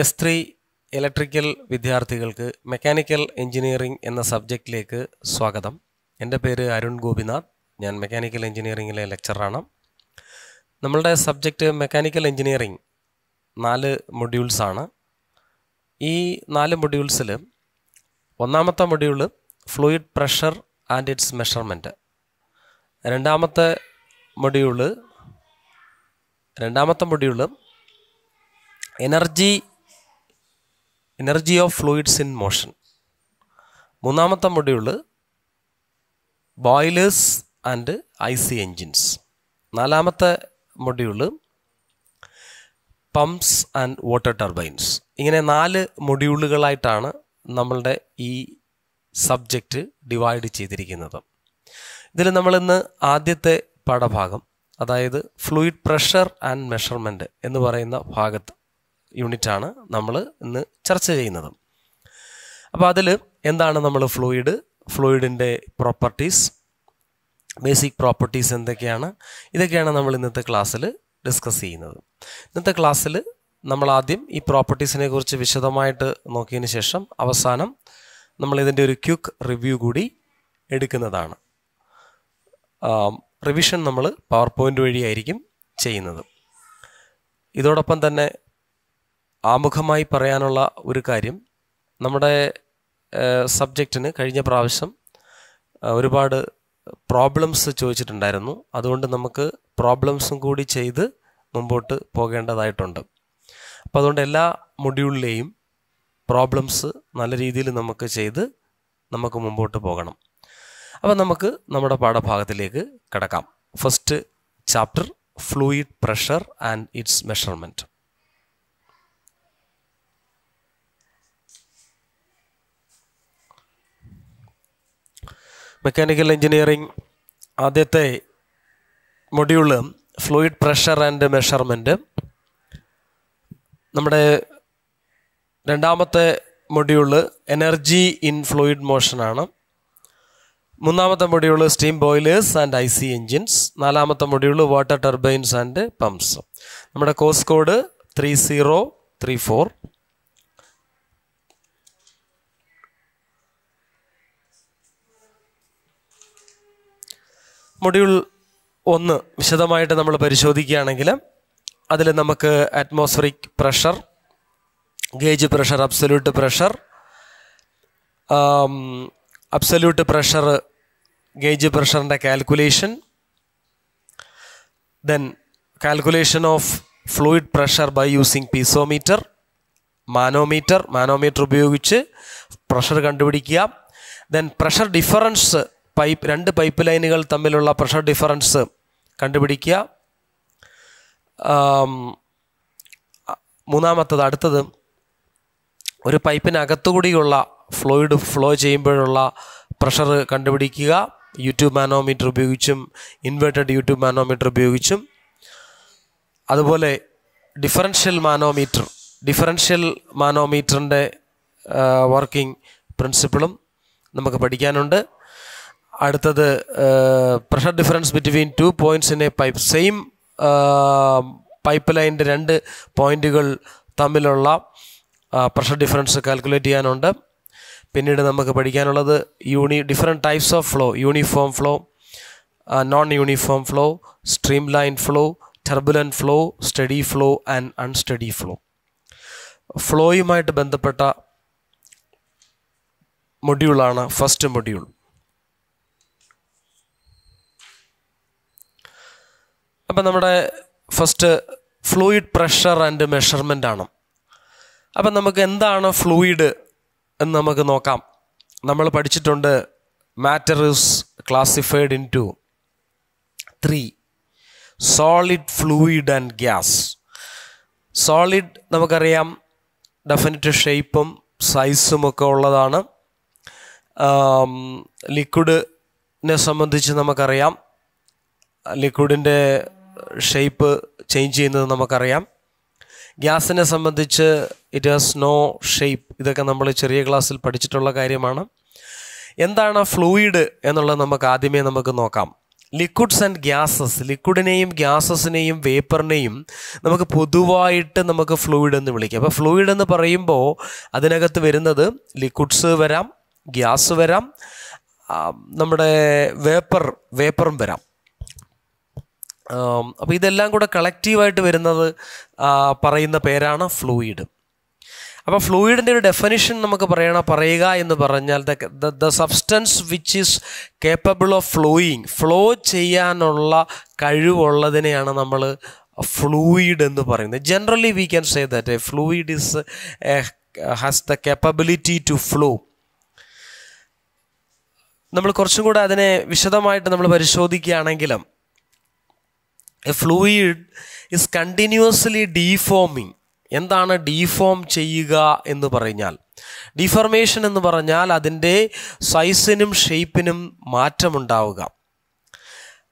S three electrical വിദ്യാർത്ഥികൾക്ക് mechanical engineering എന്ന സബ്ജക്റ്റിലേക്ക് സ്വാഗതം. എന്റെ പേര് അരുൺ ഗോപിനാഥ്. ഞാൻ മെക്കാനിക്കൽ എഞ്ചിനീയറിംഗിലെ ലെക്ചറാണ് നമ്മളുടെ സബ്ജക്റ്റ് മെക്കാനിക്കൽ എഞ്ചിനീയറിംഗ് നാല് മൊഡ്യൂൾസാണ് ഈ നാല് മൊഡ്യൂൾസിൽ ഒന്നാമത്തെ module fluid pressure and its measurement രണ്ടാമത്തെ മൊഡ്യൂൾ രണ്ടാമത്തെ module energy energy of fluids in motion മൂന്നാമത്തെ module boilers and I C engines നാലാമത്തെ module pumps and water turbines ഇങ്ങനെ നാല് മൊഡ്യൂളുകളായിട്ടാണ് നമ്മളുടെ ഈ സബ്ജക്റ്റ് ഡിവൈഡ് ചെയ്തിരിക്കുന്നത്. ഇതിൽ നമ്മളിന്ന് ആദ്യത്തെ പാഠഭാഗം അതായത് ഫ്ലൂയിഡ് പ്രഷർ ആൻഡ് മെഷർമെന്റ് എന്ന് പറയുന്ന ഭാഗത്ത് യൂണിറ്റാണ് നമ്മൾ ഇന്ന് ചർച്ച ചെയ്യുന്നത്. അപ്പോൾ അതിൽ എന്താണ് നമ്മൾ ഫ്ലൂയിഡ് ഫ്ലൂയിഡിന്റെ പ്രോപ്പർട്ടീസ് ബേസിക് പ്രോപ്പർട്ടീസ് എന്തൊക്കെയാണ്? ഇതൊക്കെയാണ് നമ്മൾ ഇന്നത്തെ ക്ലാസ്സിൽ ഡിസ്കസ് ചെയ്യുന്നത്. ഇന്നത്തെ ക്ലാസ്സിൽ നമ്മൾ ആദ്യം ഈ പ്രോപ്പർട്ടീസിനെ കുറിച്ച് വിശദമായിട്ട് നോക്കിയതിന് ശേഷം അവസാനം നമ്മൾ ഇതിന്റെ ഒരു ക്യുക്ക് റിവ്യൂ കൂടി എടുക്കുന്നതാണ്. റിവിഷൻ നമ്മൾ പവർ പോയിന്റ് വഴിയായിരിക്കും ചെയ്യുന്നത്. ഇതോടൊപ്പം തന്നെ ആമുഖമായി പറയാനുള്ള ഒരു കാര്യം. നമ്മുടെ സബ്ജക്റ്റിന് കഴിഞ്ഞ പ്രാവശ്യം ഒരുപാട് പ്രോബ്ലംസ് ചോദിച്ചിട്ടുണ്ടായിരുന്നു. അതുകൊണ്ട് നമുക്ക് പ്രോബ്ലംസും കൂടി ചെയ്ത് മുമ്പോട്ട് പോകേണ്ടതായിട്ടുണ്ട്. അപ്പോൾ അതുകൊണ്ട് എല്ലാ മൊഡ്യൂളിലെയും പ്രോബ്ലംസ് നല്ല രീതിയിൽ നമുക്ക് ചെയ്ത് നമുക്ക് മുമ്പോട്ട് പോകണം. അപ്പോൾ നമുക്ക് നമ്മുടെ പാഠഭാഗത്തിലേക്ക് കിടക്കാം. First chapter fluid pressure and its measurement mechanical engineering ആദ്യത്തെ module fluid pressure and measurement നമ്മുടെ രണ്ടാമത്തെ മൊഡ്യൂൾ എനർജി ഇൻ ഫ്ലൂയിഡ് മോഷനാണ് മൂന്നാമത്തെ module steam boilers and I C engines നാലാമത്തെ module water turbines and pumps നമ്മുടെ course code three zero three four module ഒന്ന് വിശദമായിട്ട് നമ്മൾ പരിശോധിക്കുകയാണെങ്കിൽ അതിൽ നമുക്ക് atmospheric pressure gauge pressure absolute pressure absolute pressure gauge പ്രഷറിന്റെ calculation then calculation of fluid pressure by using piezometer manometer manometer ഉപയോഗിച്ച് pressure കണ്ടുപിടിക്കുക then pressure difference pipe രണ്ട് pipe ലൈനുകൾ തമ്മിലുള്ള പ്രഷർ ഡിഫറൻസ് കണ്ടുപിടിക്കുക. മൂന്നാമത്തത് അടുത്തത് ഒരു പൈപ്പിനകത്തുകൂടിയുള്ള ഫ്ലോയിഡ് ഫ്ലോ ചെയ്യുമ്പോഴുള്ള പ്രഷർ കണ്ടുപിടിക്കുക. യൂട്യൂബ് മാനോമീറ്റർ ഉപയോഗിച്ചും ഇൻവേർട്ടഡ് യൂട്യൂബ് മാനോമീറ്റർ ഉപയോഗിച്ചും. അതുപോലെ ഡിഫറൻഷ്യൽ മാനോമീറ്റർ ഡിഫറൻഷ്യൽ മാനോമീറ്ററിന്റെ വർക്കിംഗ് പ്രിൻസിപ്പിളും നമുക്ക് പഠിക്കാനുണ്ട്. അടുത്തത് pressure difference between two points in a pipe same pipe ലൈനിന്റെ രണ്ട് പോയിന്റുകൾ തമ്മിലുള്ള പ്രഷർ ഡിഫറൻസ് കാൽക്കുലേറ്റ് ചെയ്യാനുണ്ട്. പിന്നീട് നമുക്ക് പഠിക്കാനുള്ളത് യൂണി different types of flow uniform flow non uniform flow streamline flow turbulent flow steady flow and unsteady flow ഫ്ലോയുമായിട്ട് ബന്ധപ്പെട്ട മൊഡ്യൂളാണ് ഫസ്റ്റ് മൊഡ്യൂൾ അപ്പം നമ്മുടെ first fluid pressure and measurement ആണ്. അപ്പം നമുക്ക് എന്താണ് ഫ്ലൂയിഡ് എന്ന് നമുക്ക് നോക്കാം. നമ്മൾ പഠിച്ചിട്ടുണ്ട് matter is classified into three solid fluid and gas solid നമുക്കറിയാം ഡെഫിനറ്റ് ഷേപ്പും സൈസും ഒക്കെ ഉള്ളതാണ്. ലിക്വിഡിനെ സംബന്ധിച്ച് നമുക്കറിയാം. ലിക്വിഡിന്റെ ഷേപ്പ് ചേഞ്ച് ചെയ്യുന്നത് നമുക്കറിയാം. ഗ്യാസിനെ സംബന്ധിച്ച് ഇറ്റ് ഹാസ് നോ ഷേപ്പ് ഇതൊക്കെ നമ്മൾ ചെറിയ ക്ലാസ്സിൽ പഠിച്ചിട്ടുള്ള കാര്യമാണ്. എന്താണ് ഫ്ലൂയിഡ് എന്നുള്ളത് നമുക്ക് ആദ്യമേ നമുക്ക് നോക്കാം. ലിക്വിഡ്സ് ആൻഡ് ഗ്യാസസ് ലിക്വിഡിനെയും ഗ്യാസസിനെയും വേപ്പറിനെയും നമുക്ക് പൊതുവായിട്ട് നമുക്ക് ഫ്ലൂയിഡ് എന്ന് വിളിക്കാം. അപ്പോൾ ഫ്ലൂയിഡ് എന്ന് പറയുമ്പോൾ അതിനകത്ത് വരുന്നത് ലിക്വിഡ്സ് വരാം ഗ്യാസ് വരാം നമ്മുടെ വേപ്പർ വേപ്പറും വരാം. അപ്പോൾ ഇതെല്ലാം കൂടെ കളക്റ്റീവായിട്ട് വരുന്നത് പറയുന്ന പേരാണ് ഫ്ലൂയിഡ് അപ്പോൾ ഫ്ലൂയിഡിന്റെ ഒരു ഡെഫിനിഷൻ നമുക്ക് പറയണം പറയുക എന്ന് പറഞ്ഞാൽ the substance which is capable of flowing flow ചെയ്യാനുള്ള കഴിവുള്ളതിനെയാണ് നമ്മൾ ഫ്ലൂയിഡ് എന്ന് പറയുന്നത്. Generally we can say that a fluid is has the capability to flow നമ്മൾ കുറച്ചും കൂടെ അതിനെ വിശദമായിട്ട് നമ്മൾ പരിശോധിക്കുകയാണെങ്കിലും a fluid is continuously deforming എന്താണ് ഡീഫോം ചെയ്യുക എന്ന് പറഞ്ഞാൽ? ഡീഫോർമേഷൻ എന്ന് പറഞ്ഞാൽ അതിന്റെ സൈസിനും ഷേപ്പിനും മാറ്റമുണ്ടാവുക.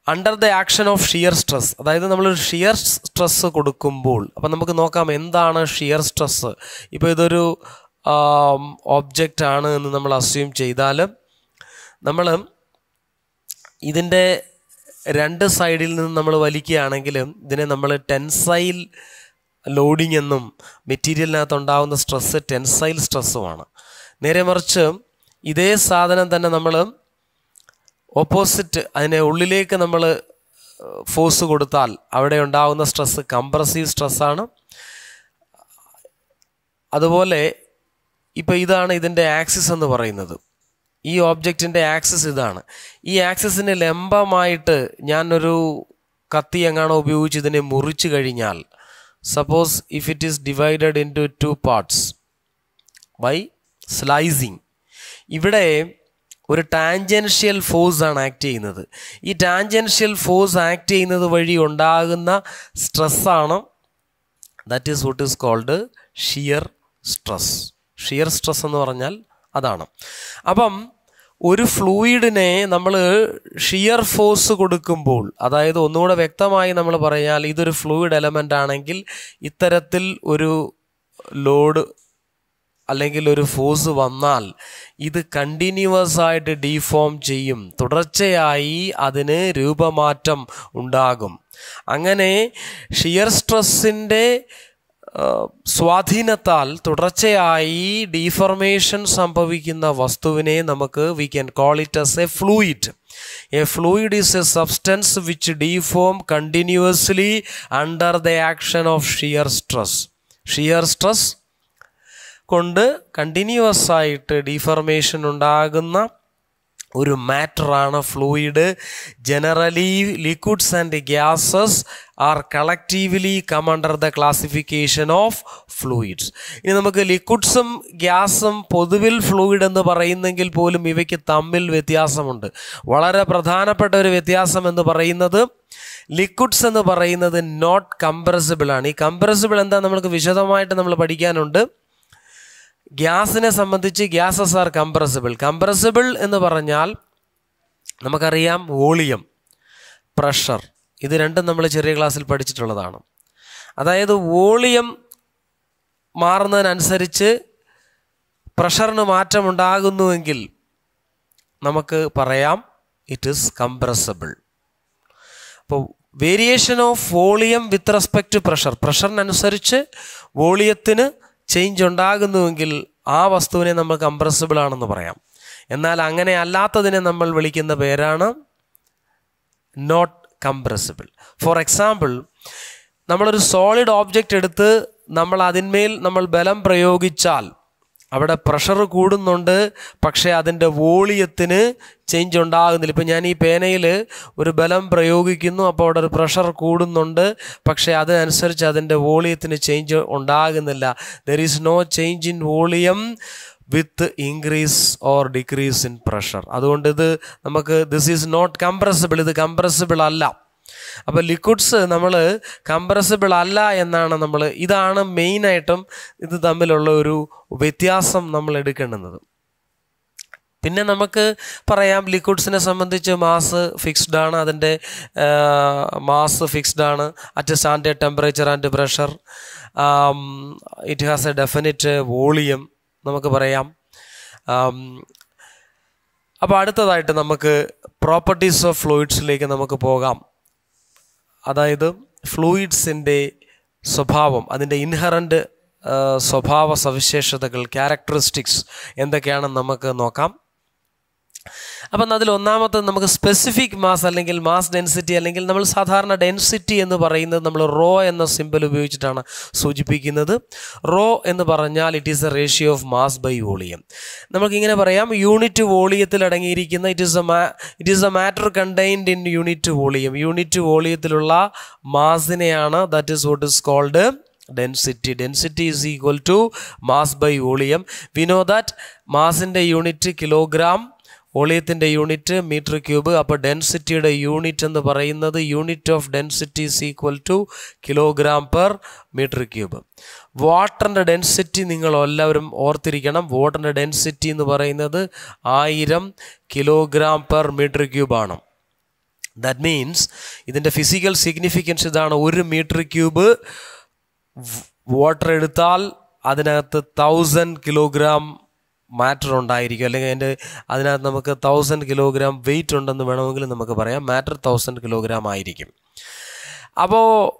Under the action of shear stress അതായത് നമ്മൾ ഷിയർ സ്ട്രെസ് കൊടുക്കുമ്പോൾ അപ്പം നമുക്ക് നോക്കാം എന്താണ് ഷിയർ സ്ട്രെസ് ഇപ്പോൾ ഇതൊരു ഓബ്ജക്റ്റ് ആണ് എന്ന് നമ്മൾ അസ്യൂം ചെയ്താൽ നമ്മൾ ഇതിന്റെ രണ്ട് സൈഡിൽ നിന്ന് നമ്മൾ വലിക്കുകയാണെങ്കിലും ഇതിനെ നമ്മൾ ടെൻസൈൽ ലോഡിംഗ് എന്നും മെറ്റീരിയലിനകത്ത് ഉണ്ടാകുന്ന സ്ട്രെസ്സ് ടെൻസൈൽ സ്ട്രെസ്സുമാണ്. നേരെ മറിച്ച് ഇതേ സാധനം തന്നെ നമ്മൾ ഓപ്പോസിറ്റ് അതിനെ ഉള്ളിലേക്ക് നമ്മൾ ഫോഴ്സ് കൊടുത്താൽ അവിടെ ഉണ്ടാകുന്ന സ്ട്രെസ്സ് കംപ്രസീവ് സ്ട്രെസ്സാണ്. അതുപോലെ ഇപ്പോൾ ഇതാണ് ഇതിന്റെ ആക്സിസ് എന്ന് പറയുന്നത്. ഈ ഓബ്ജക്റ്റിന്റെ ആക്സസ് ഇതാണ്. ഈ ആക്സസിന് ലംബമായിട്ട് ഞാനൊരു കത്തി എങ്ങാണോ ഉപയോഗിച്ച് ഇതിനെ മുറിച്ചു കഴിഞ്ഞാൽ suppose if it is divided into two parts by slicing ഇവിടെ ഒരു ടാൻജൻഷ്യൽ ഫോഴ്സ് ആണ് ആക്ട് ചെയ്യുന്നത്. ഈ ടാൻജൻഷ്യൽ ഫോഴ്സ് ആക്ട് ചെയ്യുന്നത് വഴി ഉണ്ടാകുന്ന സ്ട്രെസ്സാണ് that is what is called shear stress shear stress എന്ന് പറഞ്ഞാൽ അതാണ്. അപ്പം ഒരു ഫ്ലൂയിഡിനെ നമ്മൾ ഷിയർ ഫോഴ്സ് കൊടുക്കുമ്പോൾ അതായത് ഒന്നുകൂടെ വ്യക്തമായി നമ്മൾ പറഞ്ഞാൽ ഇതൊരു ഫ്ലൂയിഡ് എലമെന്റ് ആണെങ്കിൽ ഇത്തരത്തിൽ ഒരു ലോഡ് അല്ലെങ്കിൽ ഒരു ഫോഴ്സ് വന്നാൽ ഇത് കണ്ടിന്യൂവസ് ആയിട്ട് ഡീഫോം ചെയ്യും. തുടർച്ചയായി അതിന് രൂപമാറ്റം ഉണ്ടാകും. അങ്ങനെ ഷിയർ സ്ട്രെസ്സിന്റെ സ്വാധീനത്താൽ തുടർച്ചയായി ഡീഫർമേഷൻ സംഭവിക്കുന്ന വസ്തുവിനെ നമുക്ക് we can call it as a fluid a fluid is a substance which deform continuously under the action of shear stress shear stress കൊണ്ട് കണ്ടിന്യൂസ് ആയിട്ട് ഡീഫർമേഷൻ ഉണ്ടാകുന്ന ഒരു മാറ്ററാണ് fluid. Generally liquids and gases are collectively come under the classification of fluids ഇനി നമുക്ക് ലിക്വിഡ്സും ഗ്യാസും പൊതുവിൽ fluid എന്ന് പറയുന്നെങ്കിൽ പോലും ഇവയ്ക്ക് തമ്മിൽ വ്യത്യാസമുണ്ട്. വളരെ പ്രധാനപ്പെട്ട ഒരു വ്യത്യാസം എന്ന് പറയുന്നത് ലിക്വിഡ്സ് എന്ന് പറയുന്നത് നോട്ട് കംപ്രസിബിൾ ആണ്. ഈ കംപ്രസിബിൾ എന്താ? നമുക്ക് വിശദമായിട്ട് നമ്മൾ പഠിക്കാനുണ്ട്. ഗ്യാസിനെ സംബന്ധിച്ച് ഗ്യാസസ് ആർ കംപ്രസിബിൾ കംപ്രസിബിൾ എന്ന് പറഞ്ഞാൽ നമുക്കറിയാം വോളിയം പ്രഷർ. ഇത് രണ്ടും നമ്മൾ ചെറിയ ക്ലാസ്സിൽ പഠിച്ചിട്ടുള്ളതാണ്. അതായത് വോളിയം മാറുന്നതിനനുസരിച്ച് പ്രഷറിന് മാറ്റമുണ്ടാകുന്നുവെങ്കിൽ നമുക്ക് പറയാം ഇറ്റ് ഈസ് കംപ്രസിബിൾ അപ്പോൾ variation of volume with respect to pressure പ്രഷറിനനുസരിച്ച് വോളിയത്തിന് ചേഞ്ച് ഉണ്ടാകുന്നുവെങ്കിൽ ആ വസ്തുവിനെ നമ്മൾ കംപ്രസിബിൾ ആണെന്ന് പറയാം. എന്നാൽ അങ്ങനെ അല്ലാത്തതിനെ നമ്മൾ വിളിക്കുന്ന പേരാണ് നോട്ട് കംപ്രസിബിൾ ഫോർ എക്സാമ്പിൾ നമ്മളൊരു സോളിഡ് ഓബ്ജക്റ്റ് എടുത്ത് നമ്മൾ അതിന്മേൽ നമ്മൾ ബലം പ്രയോഗിച്ചാൽ അവിടെ പ്രഷർ കൂടുന്നുണ്ട് പക്ഷേ അതിന്റെ വോളിയത്തിന് ചേഞ്ച് ഉണ്ടാകുന്നില്ല. ഇപ്പം ഞാൻ ഈ പേനയിൽ ഒരു ബലം പ്രയോഗിക്കുന്നു അപ്പോൾ അവിടെ ഒരു പ്രഷർ കൂടുന്നുണ്ട് പക്ഷേ അതിനനുസരിച്ച് അതിന്റെ വോളിയത്തിന് ചേഞ്ച് ഉണ്ടാകുന്നില്ല. There is no change in volume with increase or decrease in pressure അതുകൊണ്ട് ഇത് നമുക്ക് ദിസ് ഈസ് നോട്ട് കംപ്രസിബിൾ ഇത് കംപ്രസിബിൾ അല്ല. അപ്പോൾ ലിക്വിഡ്സ് നമ്മൾ കംപ്രസിബിൾ അല്ല എന്നാണ് നമ്മൾ ഇതാണ് മെയിനായിട്ടും ഇത് തമ്മിലുള്ള ഒരു വ്യത്യാസം നമ്മൾ എടുക്കേണ്ടുന്നത് പിന്നെ നമുക്ക് പറയാം ലിക്വിഡ്സിനെ സംബന്ധിച്ച് മാസ് ഫിക്സ്ഡ് ആണ് അതിന്റെ മാസ് ഫിക്സ്ഡ് ആണ് at standard temperature and pressure it has a definite volume നമുക്ക് പറയാം. അപ്പോൾ അടുത്തതായിട്ട് നമുക്ക് പ്രോപ്പർട്ടീസ് ഓഫ് ഫ്ലൂയിഡ്സിലേക്ക് നമുക്ക് പോകാം. അതായത് ഫ്ലൂയിഡ്സിന്റെ സ്വഭാവം അതിന്റെ ഇൻഹറന്റ് സ്വഭാവ സവിശേഷതകൾ ക്യാരക്ടറിസ്റ്റിക്സ് എന്തൊക്കെയാണെന്ന് നമുക്ക് നോക്കാം. അപ്പം അതിൽ ഒന്നാമത്തെ നമുക്ക് സ്പെസിഫിക് മാസ് അല്ലെങ്കിൽ മാസ് ഡെൻസിറ്റി അല്ലെങ്കിൽ നമ്മൾ സാധാരണ ഡെൻസിറ്റി എന്ന് പറയുന്നത് നമ്മൾ റോ എന്ന സിമ്പിൾ ഉപയോഗിച്ചിട്ടാണ് സൂചിപ്പിക്കുന്നത്. റോ എന്ന് പറഞ്ഞാൽ it is a ratio of mass by volume നമുക്കിങ്ങനെ പറയാം യൂണിറ്റ് വോളിയത്തിൽ അടങ്ങിയിരിക്കുന്ന it is a it is a matter contained in unit volume unit വോളിയത്തിലുള്ള മാസിനെയാണ് that is what is called density density is equal to mass by volume we know that മാസിന്റെ unit kilogram വോളിയത്തിന്റെ unit metre cube. അപ്പോൾ ഡെൻസിറ്റിയുടെ unit എന്ന് പറയുന്നത് unit of density is equal to kilogram per metre cube. വാട്ടറിന്റെ density നിങ്ങൾ എല്ലാവരും ഓർത്തിരിക്കണം. വാട്ടറിന്റെ density എന്ന് പറയുന്നത് ആയിരം കിലോഗ്രാം പെർ മീറ്റർ ക്യൂബാണ്. ദാറ്റ് മീൻസ് ഇതിന്റെ ഫിസിക്കൽ സിഗ്നിഫിക്കൻസ് ഇതാണ്. ഒരു മീറ്റർ ക്യൂബ് വാട്ടർ എടുത്താൽ അതിനകത്ത് തൗസൻഡ് കിലോഗ്രാം മാറ്റർ ഉണ്ടായിരിക്കും. അല്ലെങ്കിൽ അതിന്റെ അതിനകത്ത് നമുക്ക് തൗസൻഡ് കിലോഗ്രാം വെയിറ്റ് ഉണ്ടെന്ന് വേണമെങ്കിൽ നമുക്ക് പറയാം. മാറ്റർ തൗസൻഡ് കിലോഗ്രാം ആയിരിക്കും. അപ്പോൾ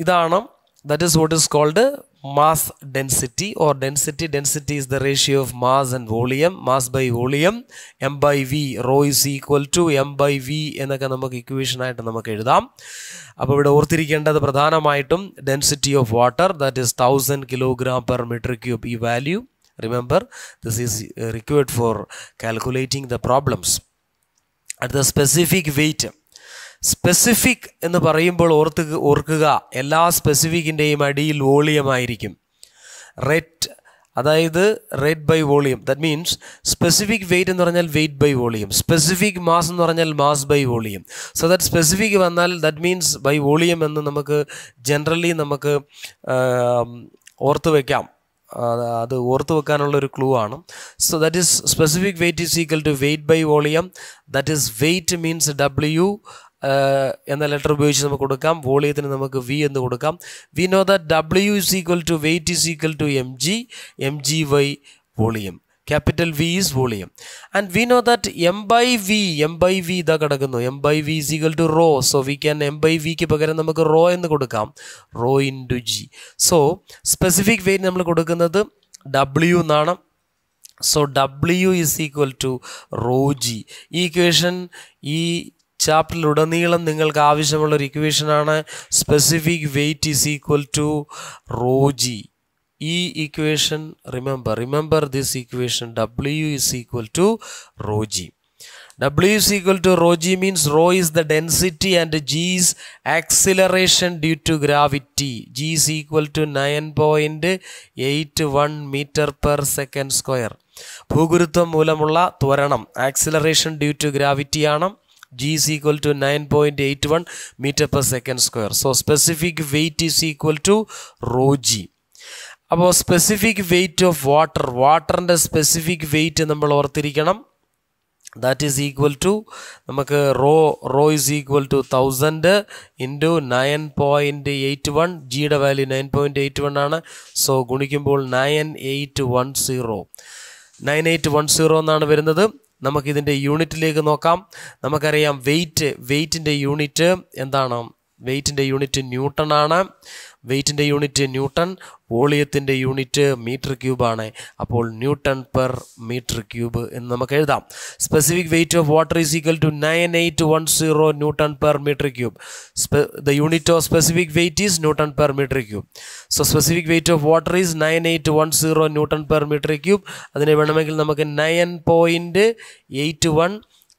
ഇതാണ് that is what is called mass density or density density is the ratio of mass and volume mass by volume M by V rho is equal to M by V എന്നൊക്കെ നമുക്ക് ഇക്വേഷനായിട്ട് നമുക്ക് എഴുതാം. അപ്പോൾ ഇവിടെ ഓർത്തിരിക്കേണ്ടത് പ്രധാനമായിട്ടും density of water that is thousand kilogram per metre cube ഈ value remember this is uh, required for calculating the problems. At the specific weight specific എന്ന് പറയുമ്പോൾ ഓർത്ത് ഓർക്കുക എല്ലാ സ്പെസിഫിക്കിന്റെയും അടിയിൽ വോളിയം ആയിരിക്കും. റെറ്റ് അതായത് rate by volume that means specific weight എന്ന് പറഞ്ഞാൽ weight by volume specific mass എന്ന് പറഞ്ഞാൽ mass by volume so that specific വന്നാൽ ദറ്റ് മീൻസ് ബൈ വോളിയം എന്ന് നമുക്ക് ജനറലി നമുക്ക് ഓർത്ത് വയ്ക്കാം അത് ഓർത്ത് വെക്കാനുള്ള ഒരു ക്ലൂ ആണ്. So that is specific weight is equal to weight by volume that is weight means W എന്ന ലെറ്റർ ഉപയോഗിച്ച് നമുക്ക് കൊടുക്കാം. വോളിയത്തിന് നമുക്ക് വി എന്ന് കൊടുക്കാം. V know that W is equal to weight is equal to M G M G by volume capital V is volume. And we know that M by V M by V ഇതാ കിടക്കുന്നു. M by V is equal to rho so we can M by വിക്ക് പകരം നമുക്ക് rho എന്ന് കൊടുക്കാം. Rho into G so specific weight നമ്മൾ കൊടുക്കുന്നത് W എന്നാണ്. So W is equal to rho G ഈ ഇക്വേഷൻ ഈ ചാപ്റ്ററിലുടനീളം നിങ്ങൾക്ക് ആവശ്യമുള്ള ഒരു ഇക്വേഷനാണ് specific weight is equal to rho G ഈ equation remember remember this equation W is equal to rho G W is equal to rho g means rho is the density and g is acceleration due to gravity. G is equal to 9.81 meter per second square. ഭൂഗുരുത്വം മൂലമുള്ള ത്വരണം acceleration due to gravity ആണ് G is equal to nine point eight one metre per second square so specific weight is equal to rho G അപ്പോൾ specific weight of water വാട്ടറിന്റെ specific weight നമ്മൾ ഓർത്തിരിക്കണം. That is equal to നമുക്ക് rho rho is equal to thousand into nine point eight one ജിയുടെ value nine point eight one ആണ്. So ഗുണിക്കുമ്പോൾ nine eight one zero nine eight one zero എന്നാണ് വരുന്നത്. നമുക്കിതിന്റെ യൂണിറ്റിലേക്ക് നോക്കാം. നമുക്കറിയാം വെയിറ്റ് വെയിറ്റിന്റെ യൂണിറ്റ് എന്താണ്? വെയിറ്റിന്റെ യൂണിറ്റ് ന്യൂട്ടൺ ആണ്. വെയിറ്റിന്റെ യൂണിറ്റ് ന്യൂട്ടൺ വോളിയത്തിന്റെ യൂണിറ്റ് മീറ്റർ ക്യൂബാണ് അപ്പോൾ ന്യൂട്ടൺ പെർ മീറ്റർ ക്യൂബ് എന്ന് നമുക്ക് എഴുതാം. Specific weight of water is equal to nine eight one zero newton per metre cube. The unit of specific weight is newton per metre cube. So specific weight of water is nine eight one zero newton per metre cube. അതിനെ വേണമെങ്കിൽ നമുക്ക് nine point eight one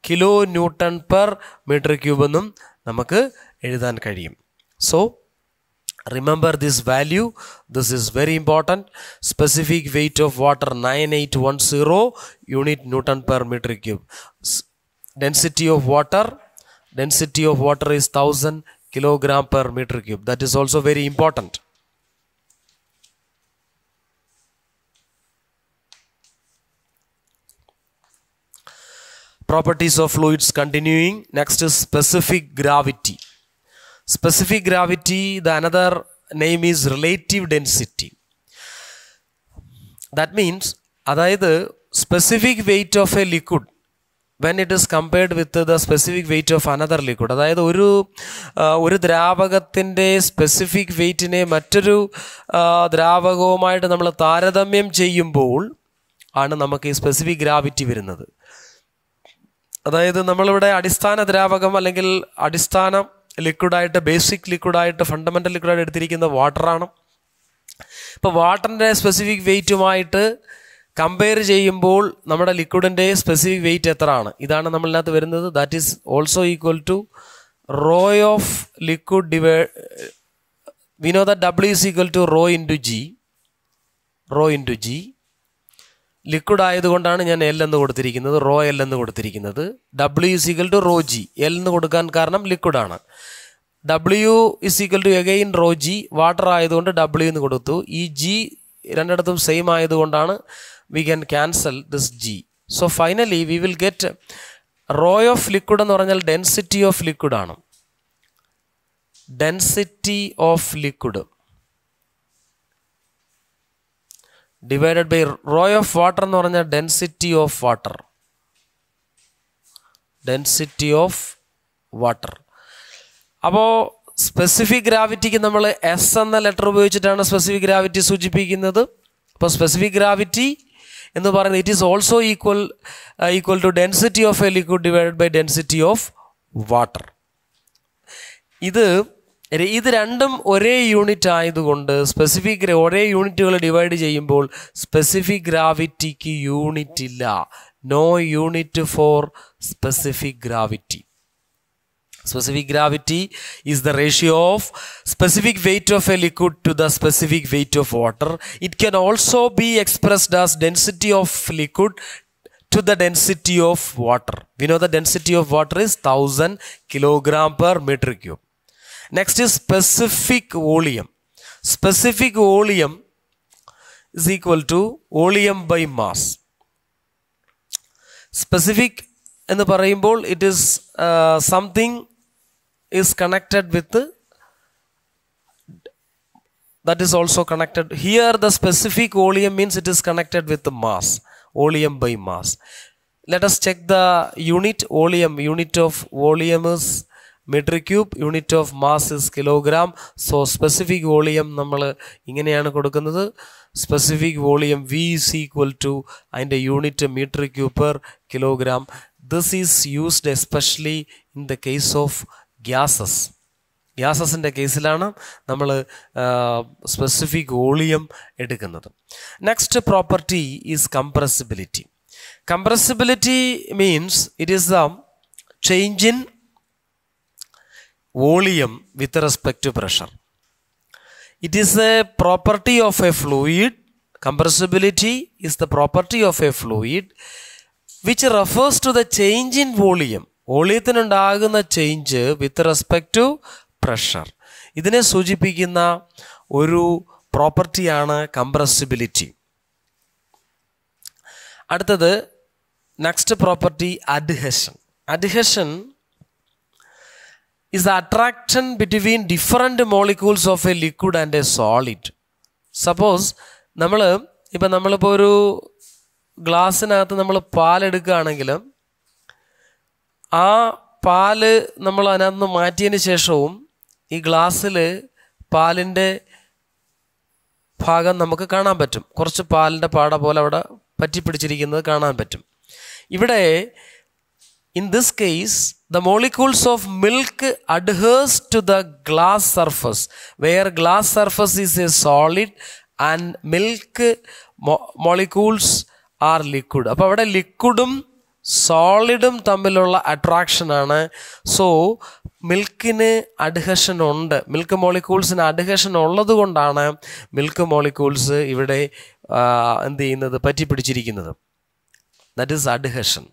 kilo newton per metre cube എന്നും നമുക്ക് എഴുതാൻ കഴിയും. So remember this value. This is very important. Specific weight of water 9810 unit newton per meter cube. Density of water density of water is 1000 kilogram per meter cube. That is also very important. Properties of fluids continuing. Next is specific gravity specific gravity the another name is relative density that means അതായത് specific weight of a liquid when it is compared with the specific weight of another liquid അതായത് ഒരു ഒരു ദ്രാവകത്തിന്റെ specific വെയിറ്റിനെ മറ്റൊരു ദ്രാവകവുമായിട്ട് നമ്മൾ താരതമ്യം ചെയ്യുമ്പോൾ ആണ് നമുക്ക് ഈ സ്പെസിഫിക് ഗ്രാവിറ്റി വരുന്നത്. അതായത് നമ്മളിവിടെ അടിസ്ഥാന ദ്രാവകം അല്ലെങ്കിൽ അടിസ്ഥാന ലിക്വിഡായിട്ട് ബേസിക് ലിക്വിഡായിട്ട് ഫണ്ടമെന്റൽ ലിക്വിഡായിട്ട് എടുത്തിരിക്കുന്ന വാട്ടറാണ് ഇപ്പോൾ വാട്ടറിന്റെ സ്പെസിഫിക് വെയിറ്റുമായിട്ട് കമ്പയർ ചെയ്യുമ്പോൾ നമ്മുടെ ലിക്വിഡിന്റെ സ്പെസിഫിക് വെയിറ്റ് എത്ര ആണ് ഇതാണ് നമ്മളിനകത്ത് വരുന്നത്. That is also equal to rho of liquid divide we know is equal to rho into G rho into G liquid ആയതുകൊണ്ടാണ് ഞാൻ എൽ എന്ന് കൊടുത്തിരിക്കുന്നത് റോ എൽ എന്ന് കൊടുത്തിരിക്കുന്നത്. W is equal to rho G L എന്ന് കൊടുക്കാൻ കാരണം liquid ആണ്. W is equal to again rho G water ആയതുകൊണ്ട് ഡബ്ല്യു എന്ന് കൊടുത്തു. ഈ ജി രണ്ടിടത്തും സെയിം ആയതുകൊണ്ടാണ് we can cancel this G so finally we will get rho of liquid എന്ന് പറഞ്ഞാൽ ഡെൻസിറ്റി ഓഫ് ലിക്വിഡ് ആണ്. Density of liquid divided by rho of water എന്ന് പറഞ്ഞാൽ density of water density of water അപ്പോൾ specific ഗ്രാവിറ്റിക്ക് നമ്മൾ S എന്ന letter ഉപയോഗിച്ചിട്ടാണ് സ്പെസിഫിക് ഗ്രാവിറ്റി സൂചിപ്പിക്കുന്നത്. അപ്പോൾ സ്പെസിഫിക് ഗ്രാവിറ്റി എന്ന് പറയുന്നത് it is also equal equal to density of a liquid divided by density of water ഇത് ഇത് രണ്ടും ഒരേ യൂണിറ്റ് ആയതുകൊണ്ട് സ്പെസിഫിക് ഒരേ യൂണിറ്റുകൾ ഡിവൈഡ് ചെയ്യുമ്പോൾ സ്പെസിഫിക് ഗ്രാവിറ്റിക്ക് യൂണിറ്റ് ഇല്ല. No unit for specific gravity specific gravity is the ratio of specific weight of a liquid to the specific weight of water it can also be expressed as density of liquid to the density of water we know the density of water is thousand kilogram per metre cube next is specific volume specific volume is equal to volume by mass specific എന്ന് പറയുമ്പോൾ it is something is connected with that is also connected here the specific volume means it is connected with the mass volume by mass let us check the unit volume unit of volume is meter cube unit of mass is kilogram. So specific volume നമ്മൾ ഇങ്ങനെയാണ് കൊടുക്കുന്നത്. Specific volume V is equal to അതിന്റെ unit metre cube per kilogram. This is used especially in the case of gases ഗ്യാസസിന്റെ കേസിലാണ് നമ്മൾ specific volume എടുക്കുന്നത്. Next property is compressibility compressibility means it is the change in volume with respect to pressure it is a property of a fluid compressibility is the property of a fluid which refers to the change in volume വോളിയത്തിനുണ്ടാകുന്ന change with respect to pressure ഇതിനെ സൂചിപ്പിക്കുന്ന ഒരു പ്രോപ്പർട്ടിയാണ് compressibility അടുത്തത് next property adhesion adhesion is the attraction between different molecules of a liquid and a solid. Suppose നമ്മൾ ഇപ്പം നമ്മളിപ്പോൾ ഒരു ഗ്ലാസ്സിനകത്ത് നമ്മൾ പാലെടുക്കുകയാണെങ്കിൽ ആ പാൽ നമ്മൾ അതിനകത്ത് നിന്ന് മാറ്റിയതിന് ശേഷവും ഈ ഗ്ലാസ്സിൽ പാലിന്റെ ഭാഗം നമുക്ക് കാണാൻ പറ്റും കുറച്ച് പാലിന്റെ പാട പോലെ അവിടെ പറ്റിപ്പിടിച്ചിരിക്കുന്നത് കാണാൻ പറ്റും ഇവിടെ in this case, the molecules of milk adheres to the glass surface, where glass surface is a solid and milk molecules are liquid. അപ്പോൾ അവിടെ ലിക്വിഡും സോളിഡും തമ്മിലുള്ള അട്രാക്ഷൻ ആണ്. സോ മിൽക്കിന് അഡ്ഹഷൻ ഉണ്ട്. മിൽക്ക് മോളിക്യൂൾസിന് അഡ്ഹഷൻ ഉള്ളത് കൊണ്ടാണ് മിൽക്ക് മോളിക്യൂൾസ് ഇവിടെ എന്ത് ചെയ്യുന്നത്? പറ്റിപ്പിടിച്ചിരിക്കുന്നത്. ദറ്റ് ഈസ് അഡ്ഹഷൻ